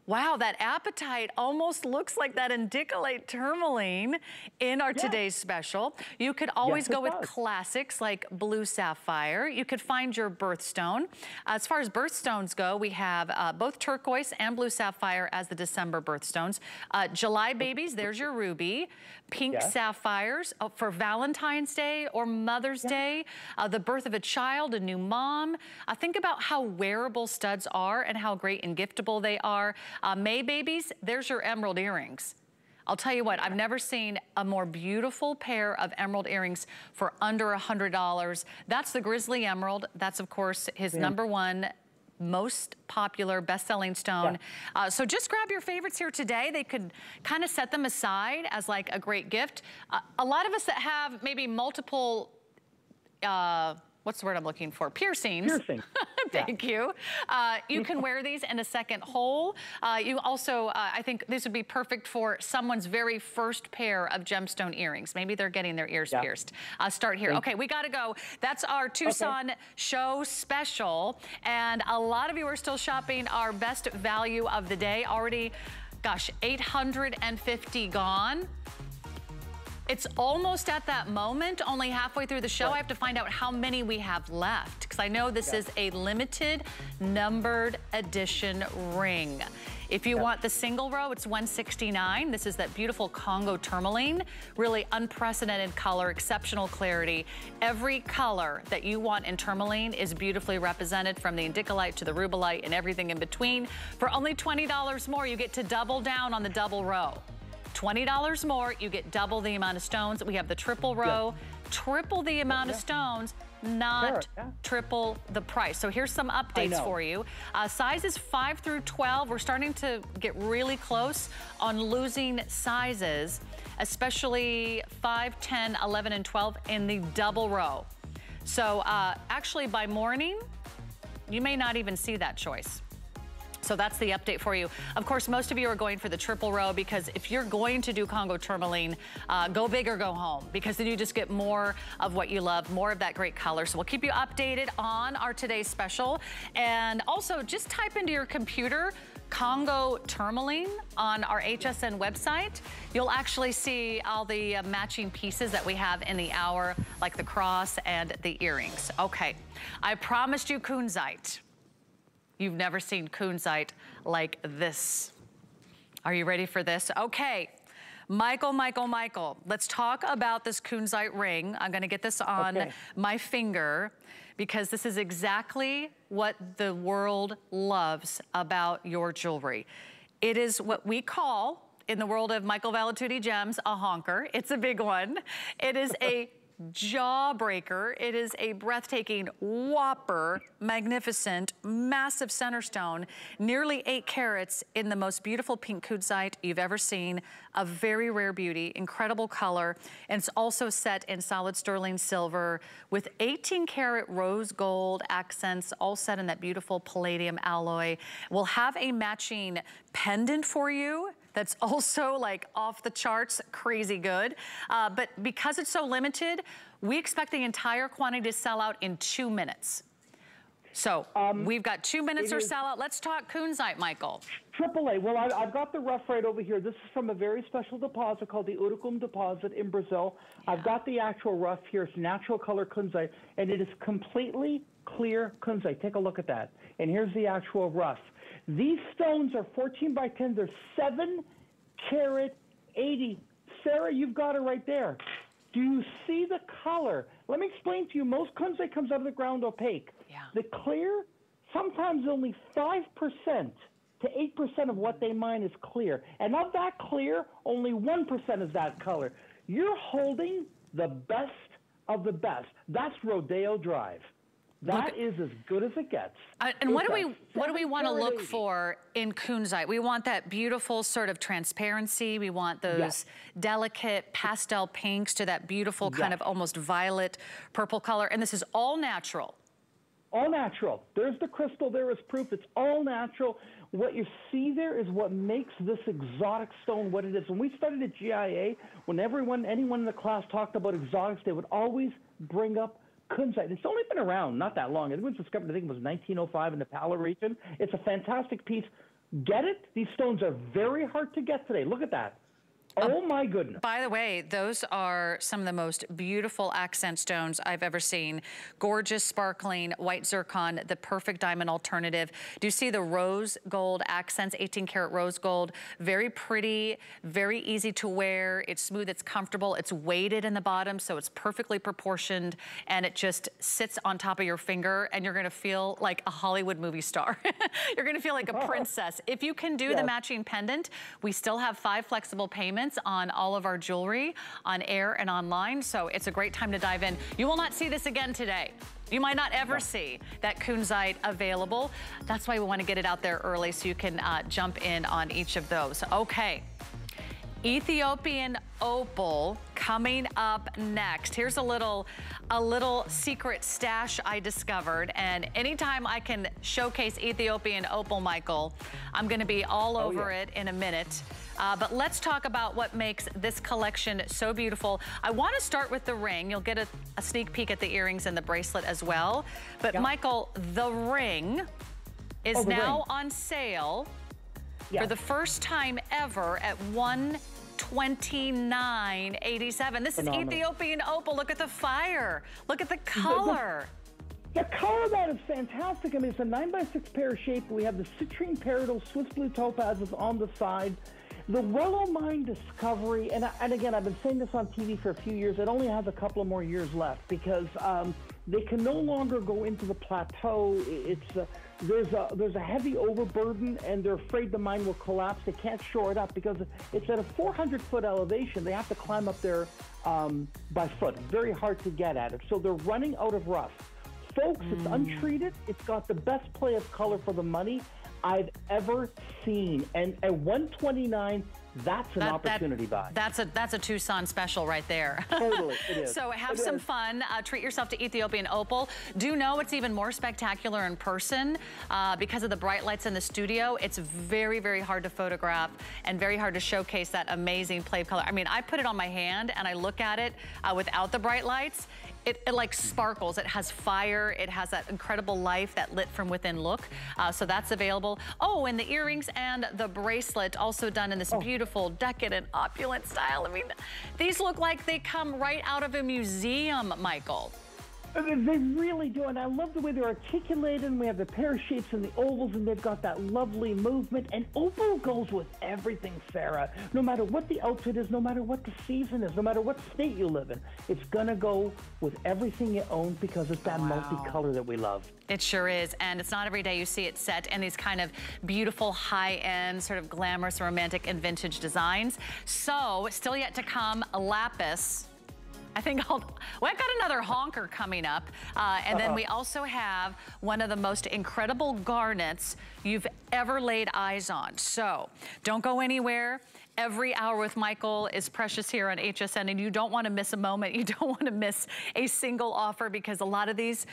Wow, that apatite almost looks like that indicolite tourmaline in our today's special. You could always yes, go with does. classics like blue sapphire. You could find your birthstone. As far as birthstones go, we have uh, both turquoise and blue sapphire as the December birthstones. Uh, July babies, there's your ruby. Pink yes. sapphires uh, for Valentine's Day or Mother's yes. Day. Uh, the birth of a child, a new mom. Uh, think about how wearable studs are and how great and giftable they are. Uh, May babies, there's your emerald earrings. I'll tell you what, I've never seen a more beautiful pair of emerald earrings for under a $100. That's the Grizzly Emerald. That's, of course, his yeah. number one most popular best-selling stone. Yeah. Uh, so just grab your favorites here today. They could kind of set them aside as like a great gift. Uh, a lot of us that have maybe multiple uh, what's the word I'm looking for? Piercings. Piercing. *laughs* Thank yeah. you. Uh, you can wear these in a second hole. Uh, you also, uh, I think this would be perfect for someone's very first pair of gemstone earrings. Maybe they're getting their ears yeah. pierced. Uh, start here. Okay, we gotta go. That's our Tucson okay. show special. And a lot of you are still shopping our best value of the day. Already, gosh, 850 gone. It's almost at that moment, only halfway through the show. Right. I have to find out how many we have left because I know this yeah. is a limited numbered edition ring. If you want the single row, it's 169. This is that beautiful Congo tourmaline, really unprecedented color, exceptional clarity. Every color that you want in tourmaline is beautifully represented from the indicolite to the rubellite and everything in between. For only $20 more, you get to double down on the double row. $20 more, you get double the amount of stones. We have the triple row, yeah. triple the amount yeah. of stones, not sure, yeah. triple the price. So here's some updates for you. Uh, sizes 5 through 12, we're starting to get really close on losing sizes, especially 5, 10, 11, and 12 in the double row. So uh, actually by morning, you may not even see that choice. So that's the update for you. Of course, most of you are going for the triple row because if you're going to do Congo tourmaline, uh, go big or go home because then you just get more of what you love, more of that great color. So we'll keep you updated on our today's special. And also just type into your computer Congo tourmaline on our HSN website. You'll actually see all the uh, matching pieces that we have in the hour, like the cross and the earrings. Okay, I promised you kunzite. You've never seen kunzite like this. Are you ready for this? Okay. Michael, Michael, Michael, let's talk about this kunzite ring. I'm gonna get this on okay. my finger because this is exactly what the world loves about your jewelry. It is what we call, in the world of Michael Valitutti gems, a honker. It's a big one. It is a *laughs* jawbreaker. It is a breathtaking whopper, magnificent, massive center stone, nearly eight carats in the most beautiful pink kunzite you've ever seen. A very rare beauty, incredible color. And it's also set in solid sterling silver with 18 karat rose gold accents, all set in that beautiful palladium alloy. We'll have a matching pendant for you that's *laughs* also like off the charts, crazy good. Uh, but because it's so limited, we expect the entire quantity to sell out in two minutes. So um, we've got two minutes or sell out. Let's talk kunzite, Michael. AAA. Well, I, have got the rough right over here. This is from a very special deposit called the Urucum deposit in Brazil. Yeah. I've got the actual rough here. It's natural color kunzite, and it is completely clear kunzite. Take a look at that. And here's the actual rough. These stones are 14 by 10. They're 7 carat 80. Sarah, you've got it right there. Do you see the color? Let me explain to you. Most kunzite comes out of the ground opaque. Yeah. The clear, sometimes only 5% to 8% of what they mine is clear. And of that clear, only 1% is that color. You're holding the best of the best. That's Rodeo Drive. That look, is as good as it gets. Uh, and what do we what do we want to look for in kunzite? We want that beautiful sort of transparency. We want those yes. delicate pastel pinks to that beautiful yes. kind of almost violet purple color. And this is all natural. All natural. There's the crystal. There is proof. It's all natural. What you see there is what makes this exotic stone what it is. When we studied at GIA, when everyone, anyone in the class talked about exotics, they would always bring up kunzite. It's only been around not that long. It was discovered, I think it was 1905 in the Pala region. It's a fantastic piece. Get it? These stones are very hard to get today. Look at that. Oh um, my goodness. By the way, those are some of the most beautiful accent stones I've ever seen. Gorgeous, sparkling, white zircon, the perfect diamond alternative. Do you see the rose gold accents, 18 karat rose gold? Very pretty, very easy to wear. It's smooth, it's comfortable, it's weighted in the bottom, so it's perfectly proportioned, and it just sits on top of your finger, and you're gonna feel like a Hollywood movie star. *laughs* you're gonna feel like a *laughs* princess. If you can do yes. the matching pendant, we still have five flexible payments on all of our jewelry on air and online. So it's a great time to dive in. You will not see this again today. You might not ever see that kunzite available. That's why we want to get it out there early so you can uh, jump in on each of those. Okay. Ethiopian opal coming up next. Here's a little a little secret stash I discovered and anytime I can showcase Ethiopian opal, Michael, I'm gonna be all oh, over yeah. it in a minute. Uh, but let's talk about what makes this collection so beautiful. I want to start with the ring. You'll get a, a, sneak peek at the earrings and the bracelet as well. But yeah. Michael, the ring is oh, the now ring. on sale yeah. for the first time ever at one 29.87. This Phenomenal. is Ethiopian opal. Look at the fire. Look at the color. The, the, the color of that is fantastic. I mean, it's a 9 by 6 pair shape. We have the citrine peridot Swiss blue topazes on the side. The Welo Mine Discovery, and, and again, I've been saying this on TV for a few years. It only has a couple of more years left because um, they can no longer go into the plateau. It's uh, there's a there's a heavy overburden, and they're afraid the mine will collapse. They can't shore it up because it's at a 400 foot elevation. They have to climb up there um, by foot. Very hard to get at it. So they're running out of rough. Folks, mm. it's untreated. It's got the best play of color for the money I've ever seen, and at 129 that's an that, opportunity that, buy. That's a that's a Tucson special right there. *laughs* Totally, it is. so have it some is. fun. Uh, treat yourself to Ethiopian opal. Do know it's even more spectacular in person uh, because of the bright lights in the studio. It's very very hard to photograph and very hard to showcase that amazing play of color. I mean, I put it on my hand and I look at it uh, without the bright lights it, it, like sparkles. It has fire. It has that incredible life, that lit from within look. Uh, so that's available. Oh, and the earrings and the bracelet also done in this oh. beautiful, decadent, opulent style. I mean, these look like they come right out of a museum, Michael. They really do, and I love the way they're articulated. And we have the pear shapes and the ovals, and they've got that lovely movement. And opal goes with everything, Sarah. No matter what the outfit is, no matter what the season is, no matter what state you live in, it's gonna go with everything you own because it's that wow. multicolor that we love. It sure is, and it's not every day you see it set in these kind of beautiful, high-end, sort of glamorous, romantic, and vintage designs. So, still yet to come, lapis I think I'll, well, I've got another honker coming up. Uh, and then uh-huh. we also have one of the most incredible garnets you've ever laid eyes on. So don't go anywhere. Every hour with Michael is precious here on HSN and you don't wanna miss a moment. You don't wanna miss a single offer because a lot of these,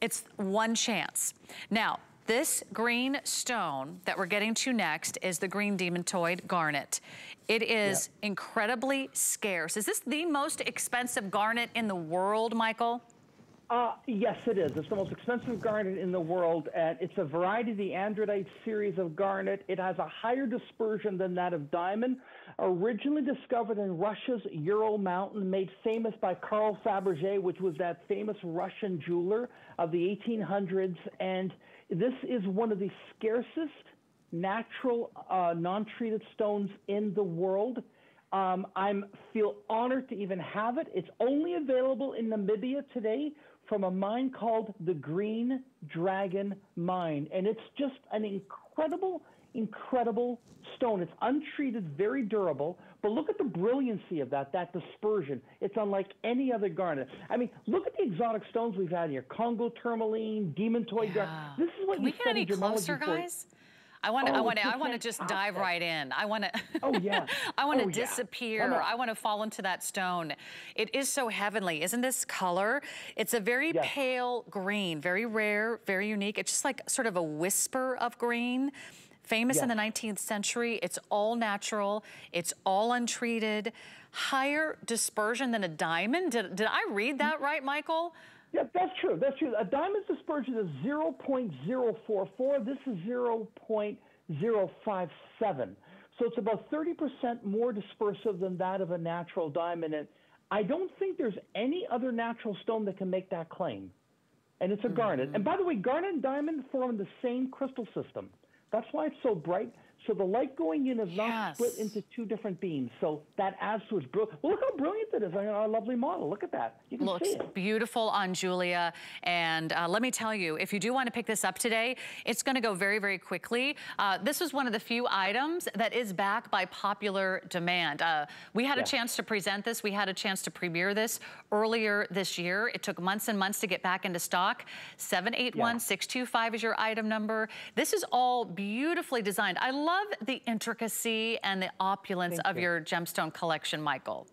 it's one chance. Now, this green stone that we're getting to next is the green demantoid garnet. It is yep. incredibly scarce. Is this the most expensive garnet in the world, Michael? Uh, yes, it is. It's the most expensive garnet in the world, and it's a variety of the andradite series of garnet. It has a higher dispersion than that of diamond. Originally discovered in Russia's Ural Mountain, made famous by Carl Fabergé, which was that famous Russian jeweler of the 1800s. And this is one of the scarcest natural uh, non-treated stones in the world. Um, I feel honored to even have it. It's only available in Namibia today from a mine called the Green Dragon Mine. And it's just an incredible, incredible stone. It's untreated, very durable. But look at the brilliancy of that, that dispersion. It's unlike any other garnet. I mean, look at the exotic stones we've had here. Congo tourmaline, demantoid yeah. garnet. This is what Can you we get any closer, guys? I want to. Oh, I want to. I want to just dive right in. I want to. *laughs* Oh yeah. I want to oh, disappear. Yeah. I want to fall into that stone. It is so heavenly, isn't this color? It's a very yes. pale green, very rare, very unique. It's just like sort of a whisper of green. Famous in the 19th century. It's all natural. It's all untreated. Higher dispersion than a diamond. Did, did I read that right, Michael? Yeah, that's true. That's true. A diamond's dispersion is 0.044. This is 0.057. So it's about 30% more dispersive than that of a natural diamond. And I don't think there's any other natural stone that can make that claim. And it's a mm-hmm. garnet. And by the way, garnet and diamond form the same crystal system. That's why it's so bright, So the light going in is not Yes. split into two different beams. So that adds to its brilliance. Well, look how brilliant it is on our lovely model. Look at that. You can Looks see it. beautiful on Julia. And uh, let me tell you, if you do want to pick this up today, it's going to go very, very quickly. Uh, this was one of the few items that is back by popular demand. Uh, we had Yeah. a chance to present this. We had a chance to premiere this earlier this year. It took months and months to get back into stock. 781-625 is your item number. This is all beautifully designed. I love the intricacy and the opulence Thank of you. your gemstone collection, Michael.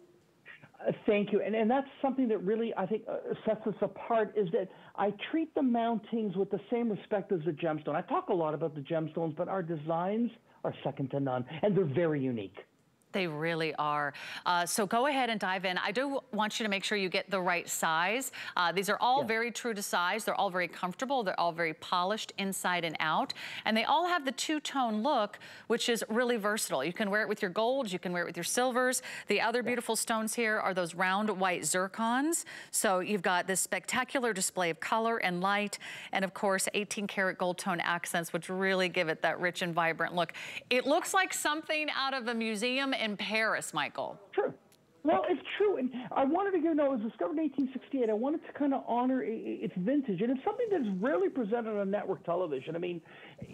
Uh, Thank you. And, and that's something that really, I think, uh, sets us apart is that I treat the mountings with the same respect as the gemstone. I talk a lot about the gemstones, but our designs are second to none, and they're very unique. They really are. Uh, so go ahead and dive in. I do want you to make sure you get the right size. Uh, these are all Yeah. very true to size. They're all very comfortable. They're all very polished inside and out. And they all have the two-tone look, which is really versatile. You can wear it with your golds. You can wear it with your silvers. The other beautiful stones here are those round white zircons. So you've got this spectacular display of color and light. And of course, 18 karat gold tone accents, which really give it that rich and vibrant look. It looks like something out of a museum in Paris, Michael. True. Well, it's true, and I wanted to, you know, it was discovered in 1868. I wanted to kind of honor its vintage, and it's something that's rarely presented on network television. I mean,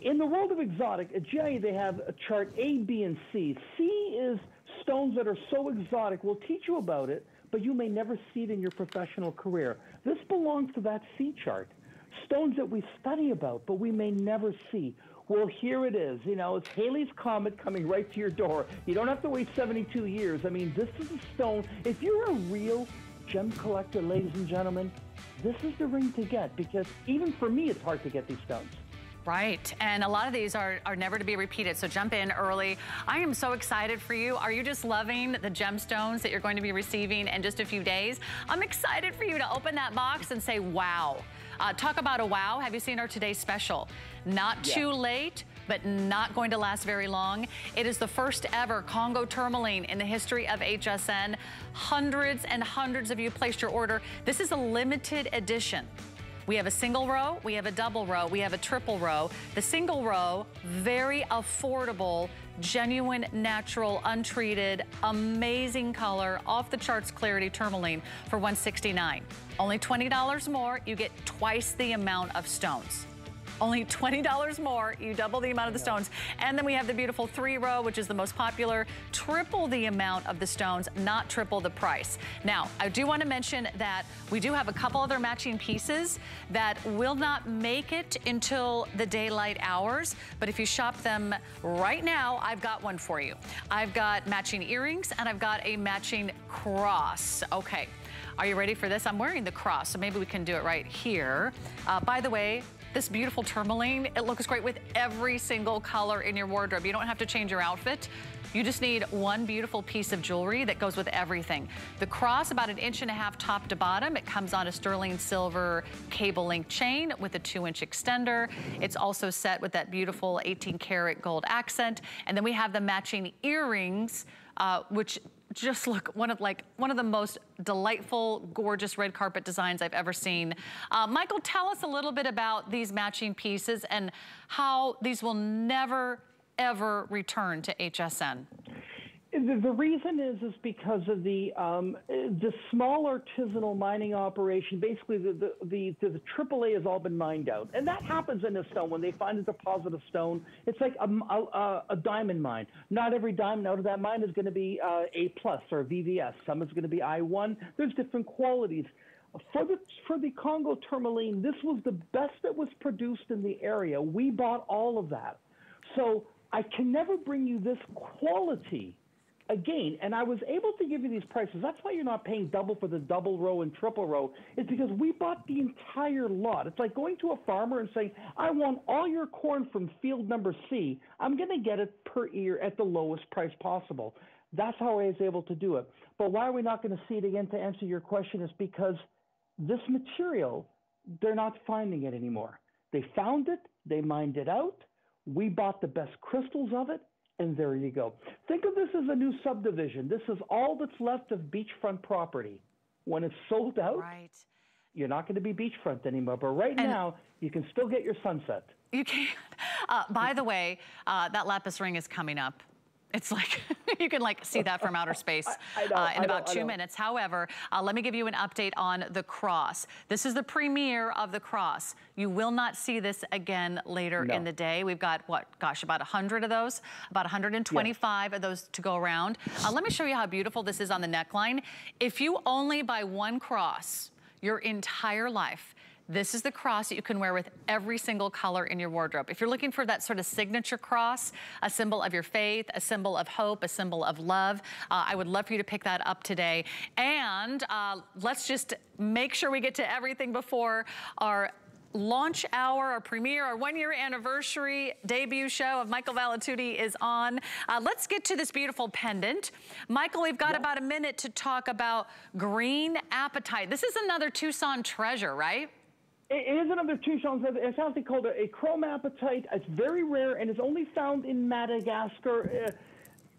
in the world of exotic, at GIA they have a chart A, B, and C. C is stones that are so exotic. We'll teach you about it, but you may never see it in your professional career. This belongs to that C chart. Stones that we study about, but we may never see. Well, here it is. You know, it's Halley's Comet coming right to your door. You don't have to wait 72 years. I mean, this is a stone. If you're a real gem collector, ladies and gentlemen, this is the ring to get because even for me, it's hard to get these stones. Right, and a lot of these are, are never to be repeated, so jump in early. I am so excited for you. Are you just loving the gemstones that you're going to be receiving in just a few days? I'm excited for you to open that box and say, wow. Uh, talk about a wow. Have you seen our today's special? Not Yeah. too late, but not going to last very long. It is the first ever Congo tourmaline in the history of HSN. Hundreds and hundreds of you placed your order. This is a limited edition. We have a single row, we have a double row, we have a triple row. The single row, very affordable, genuine, natural, untreated, amazing color, off the charts clarity tourmaline for 169. Only $20 more, you get twice the amount of stones. Only $20 more, you double the amount of the stones. And then we have the beautiful three row, which is the most popular, triple the amount of the stones, not triple the price. Now, I do want to mention that we do have a couple other matching pieces that will not make it until the daylight hours, but if you shop them right now, I've got one for you. I've got matching earrings and I've got a matching cross. Okay. Are you ready for this? I'm wearing the cross, so maybe we can do it right here. Uh, by the way, this beautiful tourmaline, it looks great with every single color in your wardrobe. You don't have to change your outfit. You just need one beautiful piece of jewelry that goes with everything. The cross, about an inch and a half top to bottom. It comes on a sterling silver cable link chain with a two inch extender. It's also set with that beautiful 18 karat gold accent. And then we have the matching earrings, uh, which just look one of like one of the most delightful, gorgeous red carpet designs I've ever seen. Uh, Michael, tell us a little bit about these matching pieces and how these will never, ever return to HSN. The, reason is is because of the um, the small artisanal mining operation. Basically, the the, the the AAA has all been mined out, and that happens in a stone when they find a deposit of stone. It's like a, a, a diamond mine. Not every diamond out of that mine is going to be uh, A plus or VVS. Some is going to be I1. There's different qualities. For the for the Congo tourmaline, this was the best that was produced in the area. We bought all of that, so I can never bring you this quality again, and I was able to give you these prices. That's why you're not paying double for the double row and triple row, is because we bought the entire lot. It's like going to a farmer and saying, I want all your corn from field number C. I'm going to get it per ear at the lowest price possible. That's how I was able to do it. But why are we not going to see it again to answer your question is because this material, they're not finding it anymore. They found it, they mined it out. We bought the best crystals of it, and there you go. Think of this as a new subdivision. This is all that's left of beachfront property. When it's sold out, Right. you're not going to be beachfront anymore. But right and now, you can still get your sunset. You can. Uh, by the way, uh, that lapis ring is coming up. It's like, *laughs* you can like see that from outer space I, *laughs* I know, uh, in I about know, two minutes. However, uh, let me give you an update on the cross. This is the premiere of the cross. You will not see this again later no. in the day. We've got, what, gosh, about 100 of those, about 125 yes. of those to go around. Uh, let me show you how beautiful this is on the neckline. If you only buy one cross your entire life, this is the cross that you can wear with every single color in your wardrobe. If you're looking for that sort of signature cross, a symbol of your faith, a symbol of hope, a symbol of love, uh, I would love for you to pick that up today. And uh, let's just make sure we get to everything before our launch hour, our premiere, our one year anniversary debut show of Michael Valitutti is on. Uh, let's get to this beautiful pendant. Michael, we've got yep. about a minute to talk about green apatite. This is another Tucson treasure, right? It is another Tucson. It's something called a, a chromatophyte. It's very rare and is only found in Madagascar. Uh,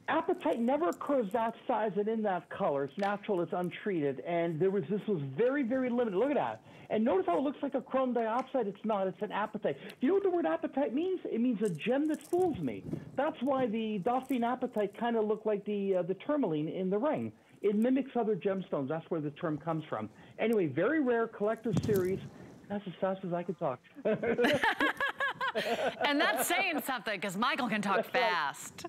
apatite never occurs that size and in that color. It's natural. It's untreated. And there was this was very very limited. Look at that. And notice how it looks like a chrome dioxide. It's not. It's an apatite. Do you know what the word apatite means? It means a gem that fools me. That's why the Dauphine apatite kind of looked like the uh, the tourmaline in the ring. It mimics other gemstones. That's where the term comes from. Anyway, very rare collector's series. That's as fast as I can talk. *laughs* *laughs* and that's saying something because Michael can talk fast.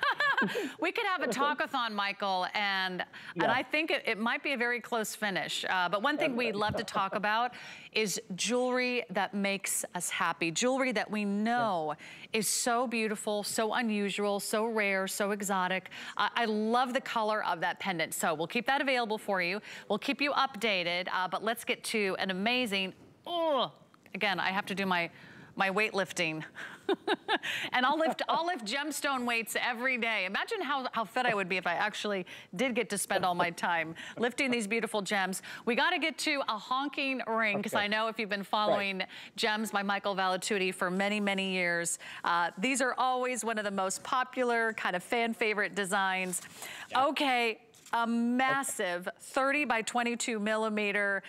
*laughs* we could have a talkathon, Michael, and yeah. and I think it, it, might be a very close finish. Uh, but one thing we'd love to talk *laughs* about is jewelry that makes us happy. Jewelry that we know yeah. is so beautiful, so unusual, so rare, so exotic. I, I, love the color of that pendant. So we'll keep that available for you. We'll keep you updated, uh, but let's get to an amazing, oh, again, I have to do my my weightlifting. *laughs* and I'll lift, I'll lift gemstone weights every day. Imagine how, how fit I would be if I actually did get to spend all my time lifting these beautiful gems. We got to get to a honking ring because okay. I know if you've been following right. Gems by Michael Valitutti for many, many years, uh, these are always one of the most popular kind of fan favorite designs. Yeah. Okay, a massive okay. 30 by 22 millimeter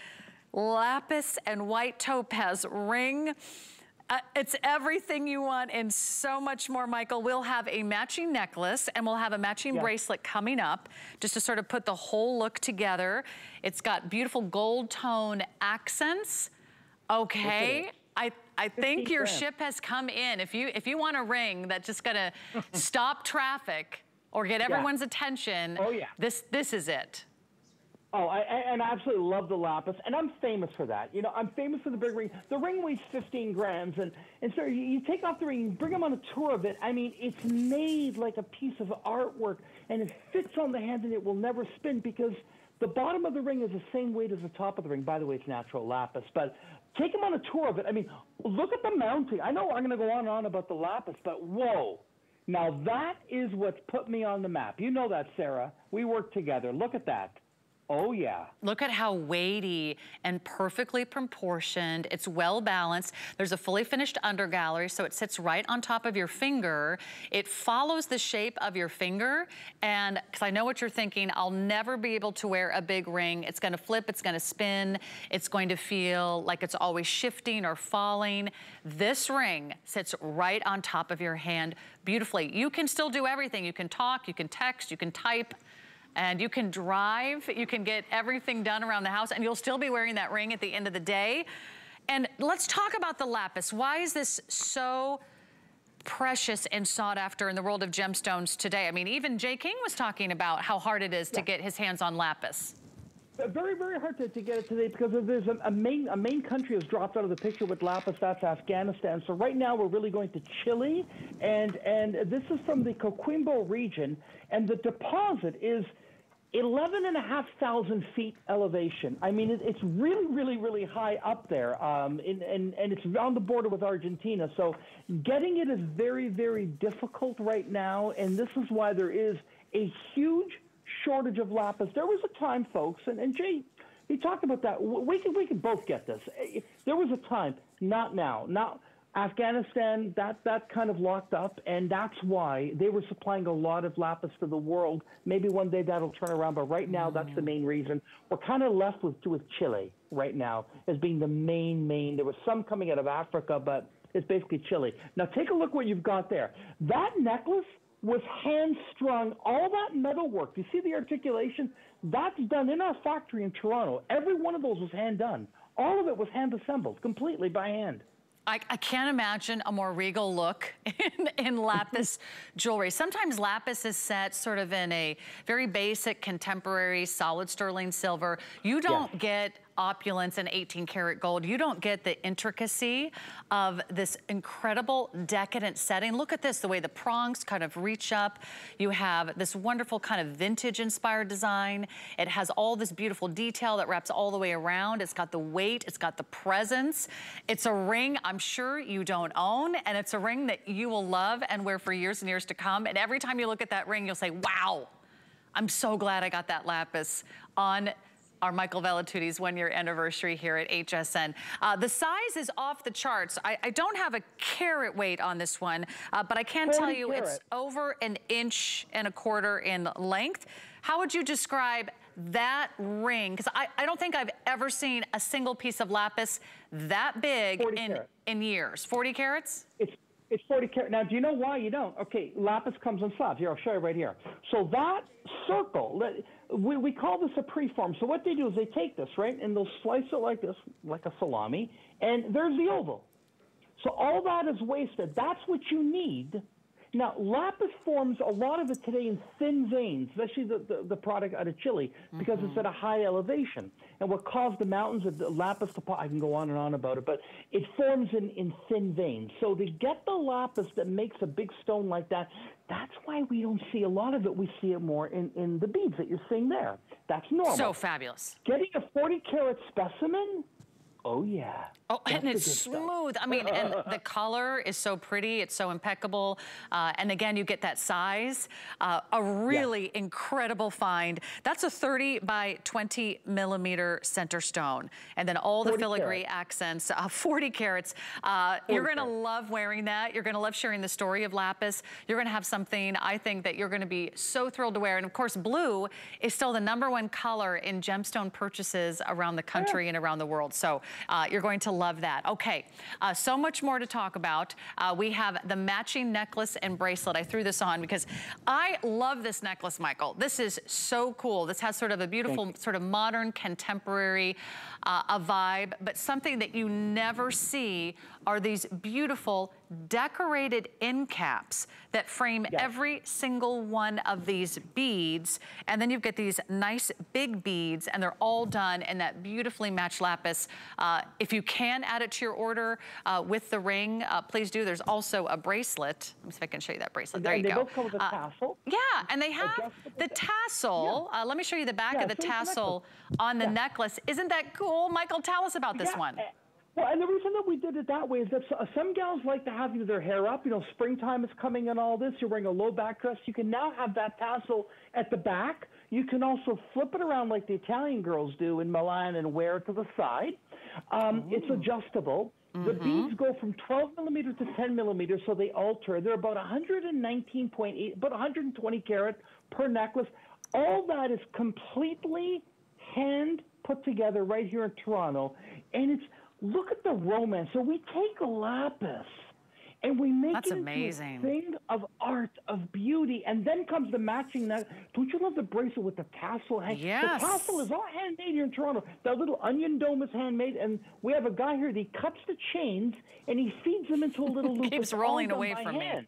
lapis and white topaz ring. Uh, it's everything you want and so much more, Michael. We'll have a matching necklace and we'll have a matching bracelet coming up just to sort of put the whole look together. It's got beautiful gold tone accents. Okay. I, I think your ship has come in. If you if you want a ring that's just gonna *laughs* stop traffic or get everyone's yeah. attention, oh, yeah. this this is it. Oh, I, and I absolutely love the lapis, and I'm famous for that. You know, I'm famous for the big ring. The ring weighs 15 grams, and and so you, you take off the ring, bring them on a tour of it. I mean, it's made like a piece of artwork, and it fits on the hand, and it will never spin because the bottom of the ring is the same weight as the top of the ring. By the way, it's natural lapis, but take them on a tour of it. I mean, look at the mounting. I know I'm going to go on and on about the lapis, but whoa. Now that is what's put me on the map. You know that, Sarah. We work together. Look at that. Oh, yeah. Look at how weighty and perfectly proportioned. It's well balanced. There's a fully finished undergallery, so it sits right on top of your finger. It follows the shape of your finger, and because I know what you're thinking, I'll never be able to wear a big ring. It's gonna flip, it's gonna spin, it's going to feel like it's always shifting or falling. This ring sits right on top of your hand beautifully. You can still do everything. You can talk, you can text, you can type, and you can drive, you can get everything done around the house and you'll still be wearing that ring at the end of the day. And let's talk about the lapis. Why is this so precious and sought after in the world of gemstones today? I mean, even Jay King was talking about how hard it is yeah. to get his hands on lapis. Uh, very, very hard to, to get it today because there's a, um, a, main a main country has dropped out of the picture with lapis. That's Afghanistan. So right now we're really going to Chile, and and this is from the Coquimbo region, and the deposit is 11 and a half thousand feet elevation. I mean, it, it's really, really, really high up there, um, and, and it's on the border with Argentina. So getting it is very, very difficult right now, and this is why there is a huge shortage of lapis. There was a time, folks, and, and Jay, he talked about that. We can, we can both get this. There was a time, not now. Now, Afghanistan, that, that kind of locked up, and that's why they were supplying a lot of lapis to the world. Maybe one day that'll turn around, but right now, mm. that's the main reason. We're kind of left with, with Chile right now as being the main, main. There was some coming out of Africa, but it's basically Chile. Now, take a look what you've got there. That necklace was hand strung, all that metal work. You see the articulation? That's done in our factory in Toronto. Every one of those was hand done. All of it was hand assembled, completely by hand. I, I, can't imagine a more regal look *laughs* in, in lapis *laughs* jewelry. Sometimes lapis is set sort of in a very basic contemporary solid sterling silver. You don't yeah. get opulence and 18 karat gold. You don't get the intricacy of this incredible decadent setting. Look at this, the way the prongs kind of reach up. You have this wonderful kind of vintage inspired design. It has all this beautiful detail that wraps all the way around. It's got the weight, it's got the presence. It's a ring I'm sure you don't own, and it's a ring that you will love and wear for years and years to come. And every time you look at that ring, you'll say, wow, I'm so glad I got that lapis on our Michael Valitutti's one year anniversary here at HSN. Uh, the size is off the charts. I, I, don't have a carat weight on this one, uh, but I can tell you carat. it's over an inch and a quarter in length. How would you describe that ring? Because I, I, don't think I've ever seen a single piece of lapis that big in, in years. 40 carats? It's it's 40 carats. Now, do you know why you don't? Okay, lapis comes in slabs. Here, I'll show you right here. So that circle, we, we call this a preform. So what they do is they take this, right, and they'll slice it like this, like a salami, and there's the oval. So all that is wasted. That's what you need now, lapis forms a lot of it today in thin veins, especially the, the, the product out of Chile, because mm-hmm. it's at a high elevation. And what caused the mountains of the lapis deposit, I can go on and on about it, but it forms in, in thin veins. So to get the lapis that makes a big stone like that, that's why we don't see a lot of it. We see it more in, in the beads that you're seeing there. That's normal. So fabulous. Getting a 40 carat specimen, Oh yeah. Oh, That's and it's smooth. Stuff. I mean, and the *laughs* color is so pretty. It's so impeccable. Uh, and again, you get that size. Uh, a really yeah. incredible find. That's a 30 by 20 millimeter center stone. And then all the filigree carats. accents, uh, *laughs* 40 carats. Uh, you're gonna carats. love wearing that. You're gonna love sharing the story of lapis. You're gonna have something I think that you're gonna be so thrilled to wear. And of course, blue is still the number one color in gemstone purchases around the country yeah. and around the world. So uh, you're going to love that. Okay, uh, so much more to talk about. Uh, we have the matching necklace and bracelet. I threw this on because I love this necklace, Michael. This is so cool. This has sort of a beautiful, sort of modern, contemporary uh, a vibe, but something that you never see are these beautiful decorated end caps that frame yes. every single one of these beads. And then you get these nice big beads and they're all done in that beautifully matched lapis. Uh, if you can add it to your order uh, with the ring, uh, please do. There's also a bracelet. Let me see if I can show you that bracelet. There and you they go. both come with a uh, tassel. Yeah, and they have the tassel. Yeah. Uh, let me show you the back yeah, of the tassel the on the yeah. necklace. Isn't that cool? Michael, tell us about this one. Well, and the reason that we did it that way is that some gals like to have their hair up. You know, springtime is coming and all this. You're wearing a low back dress. You can now have that tassel at the back. You can also flip it around like the Italian girls do in Milan and wear it to the side. Um, it's adjustable. Mm-hmm. The beads go from 12 millimeters to 10 millimeters, so they alter. They're about 119.8, about 120 carat per necklace. All that is completely hand put together right here in Toronto, and it's look at the romance. So we take lapis and we make That's it amazing. into a thing of art, of beauty, and then comes the matching. That don't you love the bracelet with the tassel? Yes. The tassel is all handmade here in Toronto. That little onion dome is handmade, and we have a guy here. That he cuts the chains and he feeds them into a little *laughs* loop. Keeps rolling away from hand. me.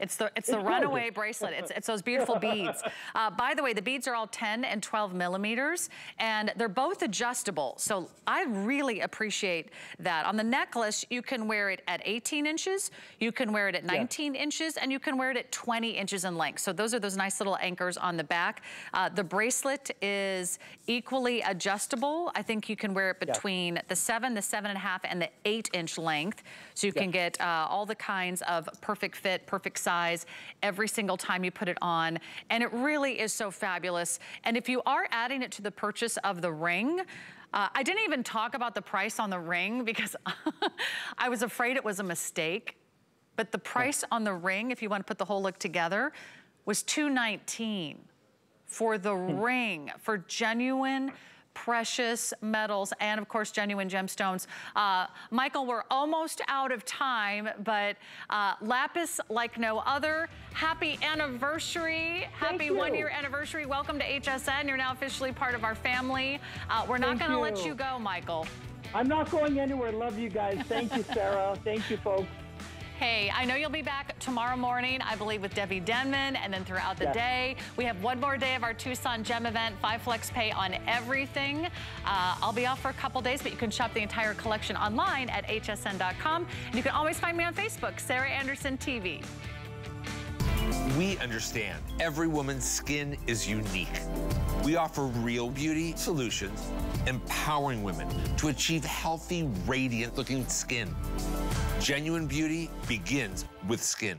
It's the it's, it's the runaway bracelet. It's, it's *laughs* those beautiful beads. Uh, by the way, the beads are all 10 and 12 millimeters, and they're both adjustable. So I really appreciate that. On the necklace, you can wear it at 18 inches, you can wear it at 19 yeah. inches, and you can wear it at 20 inches in length. So those are those nice little anchors on the back. Uh, the bracelet is equally adjustable. I think you can wear it between yeah. the seven, the seven and a half, and the eight inch length. So you yeah. can get uh, all the kinds of perfect fit, perfect perfect size every single time you put it on. And it really is so fabulous. And if you are adding it to the purchase of the ring, uh, I didn't even talk about the price on the ring because *laughs* I was afraid it was a mistake. But the price on the ring, if you want to put the whole look together, was 219 for the hmm. ring, for genuine precious metals and of course genuine gemstones. Uh, Michael, we're almost out of time, but uh, lapis like no other. Happy anniversary. Thank Happy you. one year anniversary. Welcome to HSN. You're now officially part of our family. Uh, we're not gonna let you go, Michael. I'm not going anywhere. Love you guys. Thank you, Sarah. Thank you, folks. Hey, I know you'll be back tomorrow morning, I believe, with Debbie Denman, and then throughout the day. We have one more day of our Tucson Gem event, five flex pay on everything. Uh, I'll be off for a couple days, but you can shop the entire collection online at hsn.com. And you can always find me on Facebook, Sarah Anderson TV. We understand every woman's skin is unique. We offer real beauty solutions, empowering women to achieve healthy, radiant looking skin. Genuine beauty begins with skin.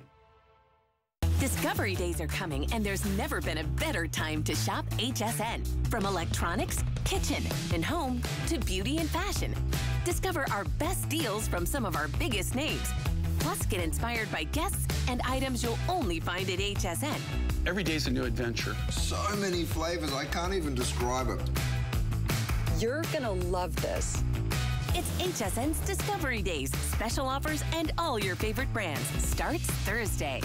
Discovery days are coming, and there's never been a better time to shop HSN. From electronics, kitchen, and home to beauty and fashion. Discover our best deals from some of our biggest names. Plus, get inspired by guests and items you'll only find at HSN. Every day's a new adventure. So many flavors, I can't even describe it. You're gonna love this. It's HSN's Discovery Days. Special offers and all your favorite brands starts Thursday.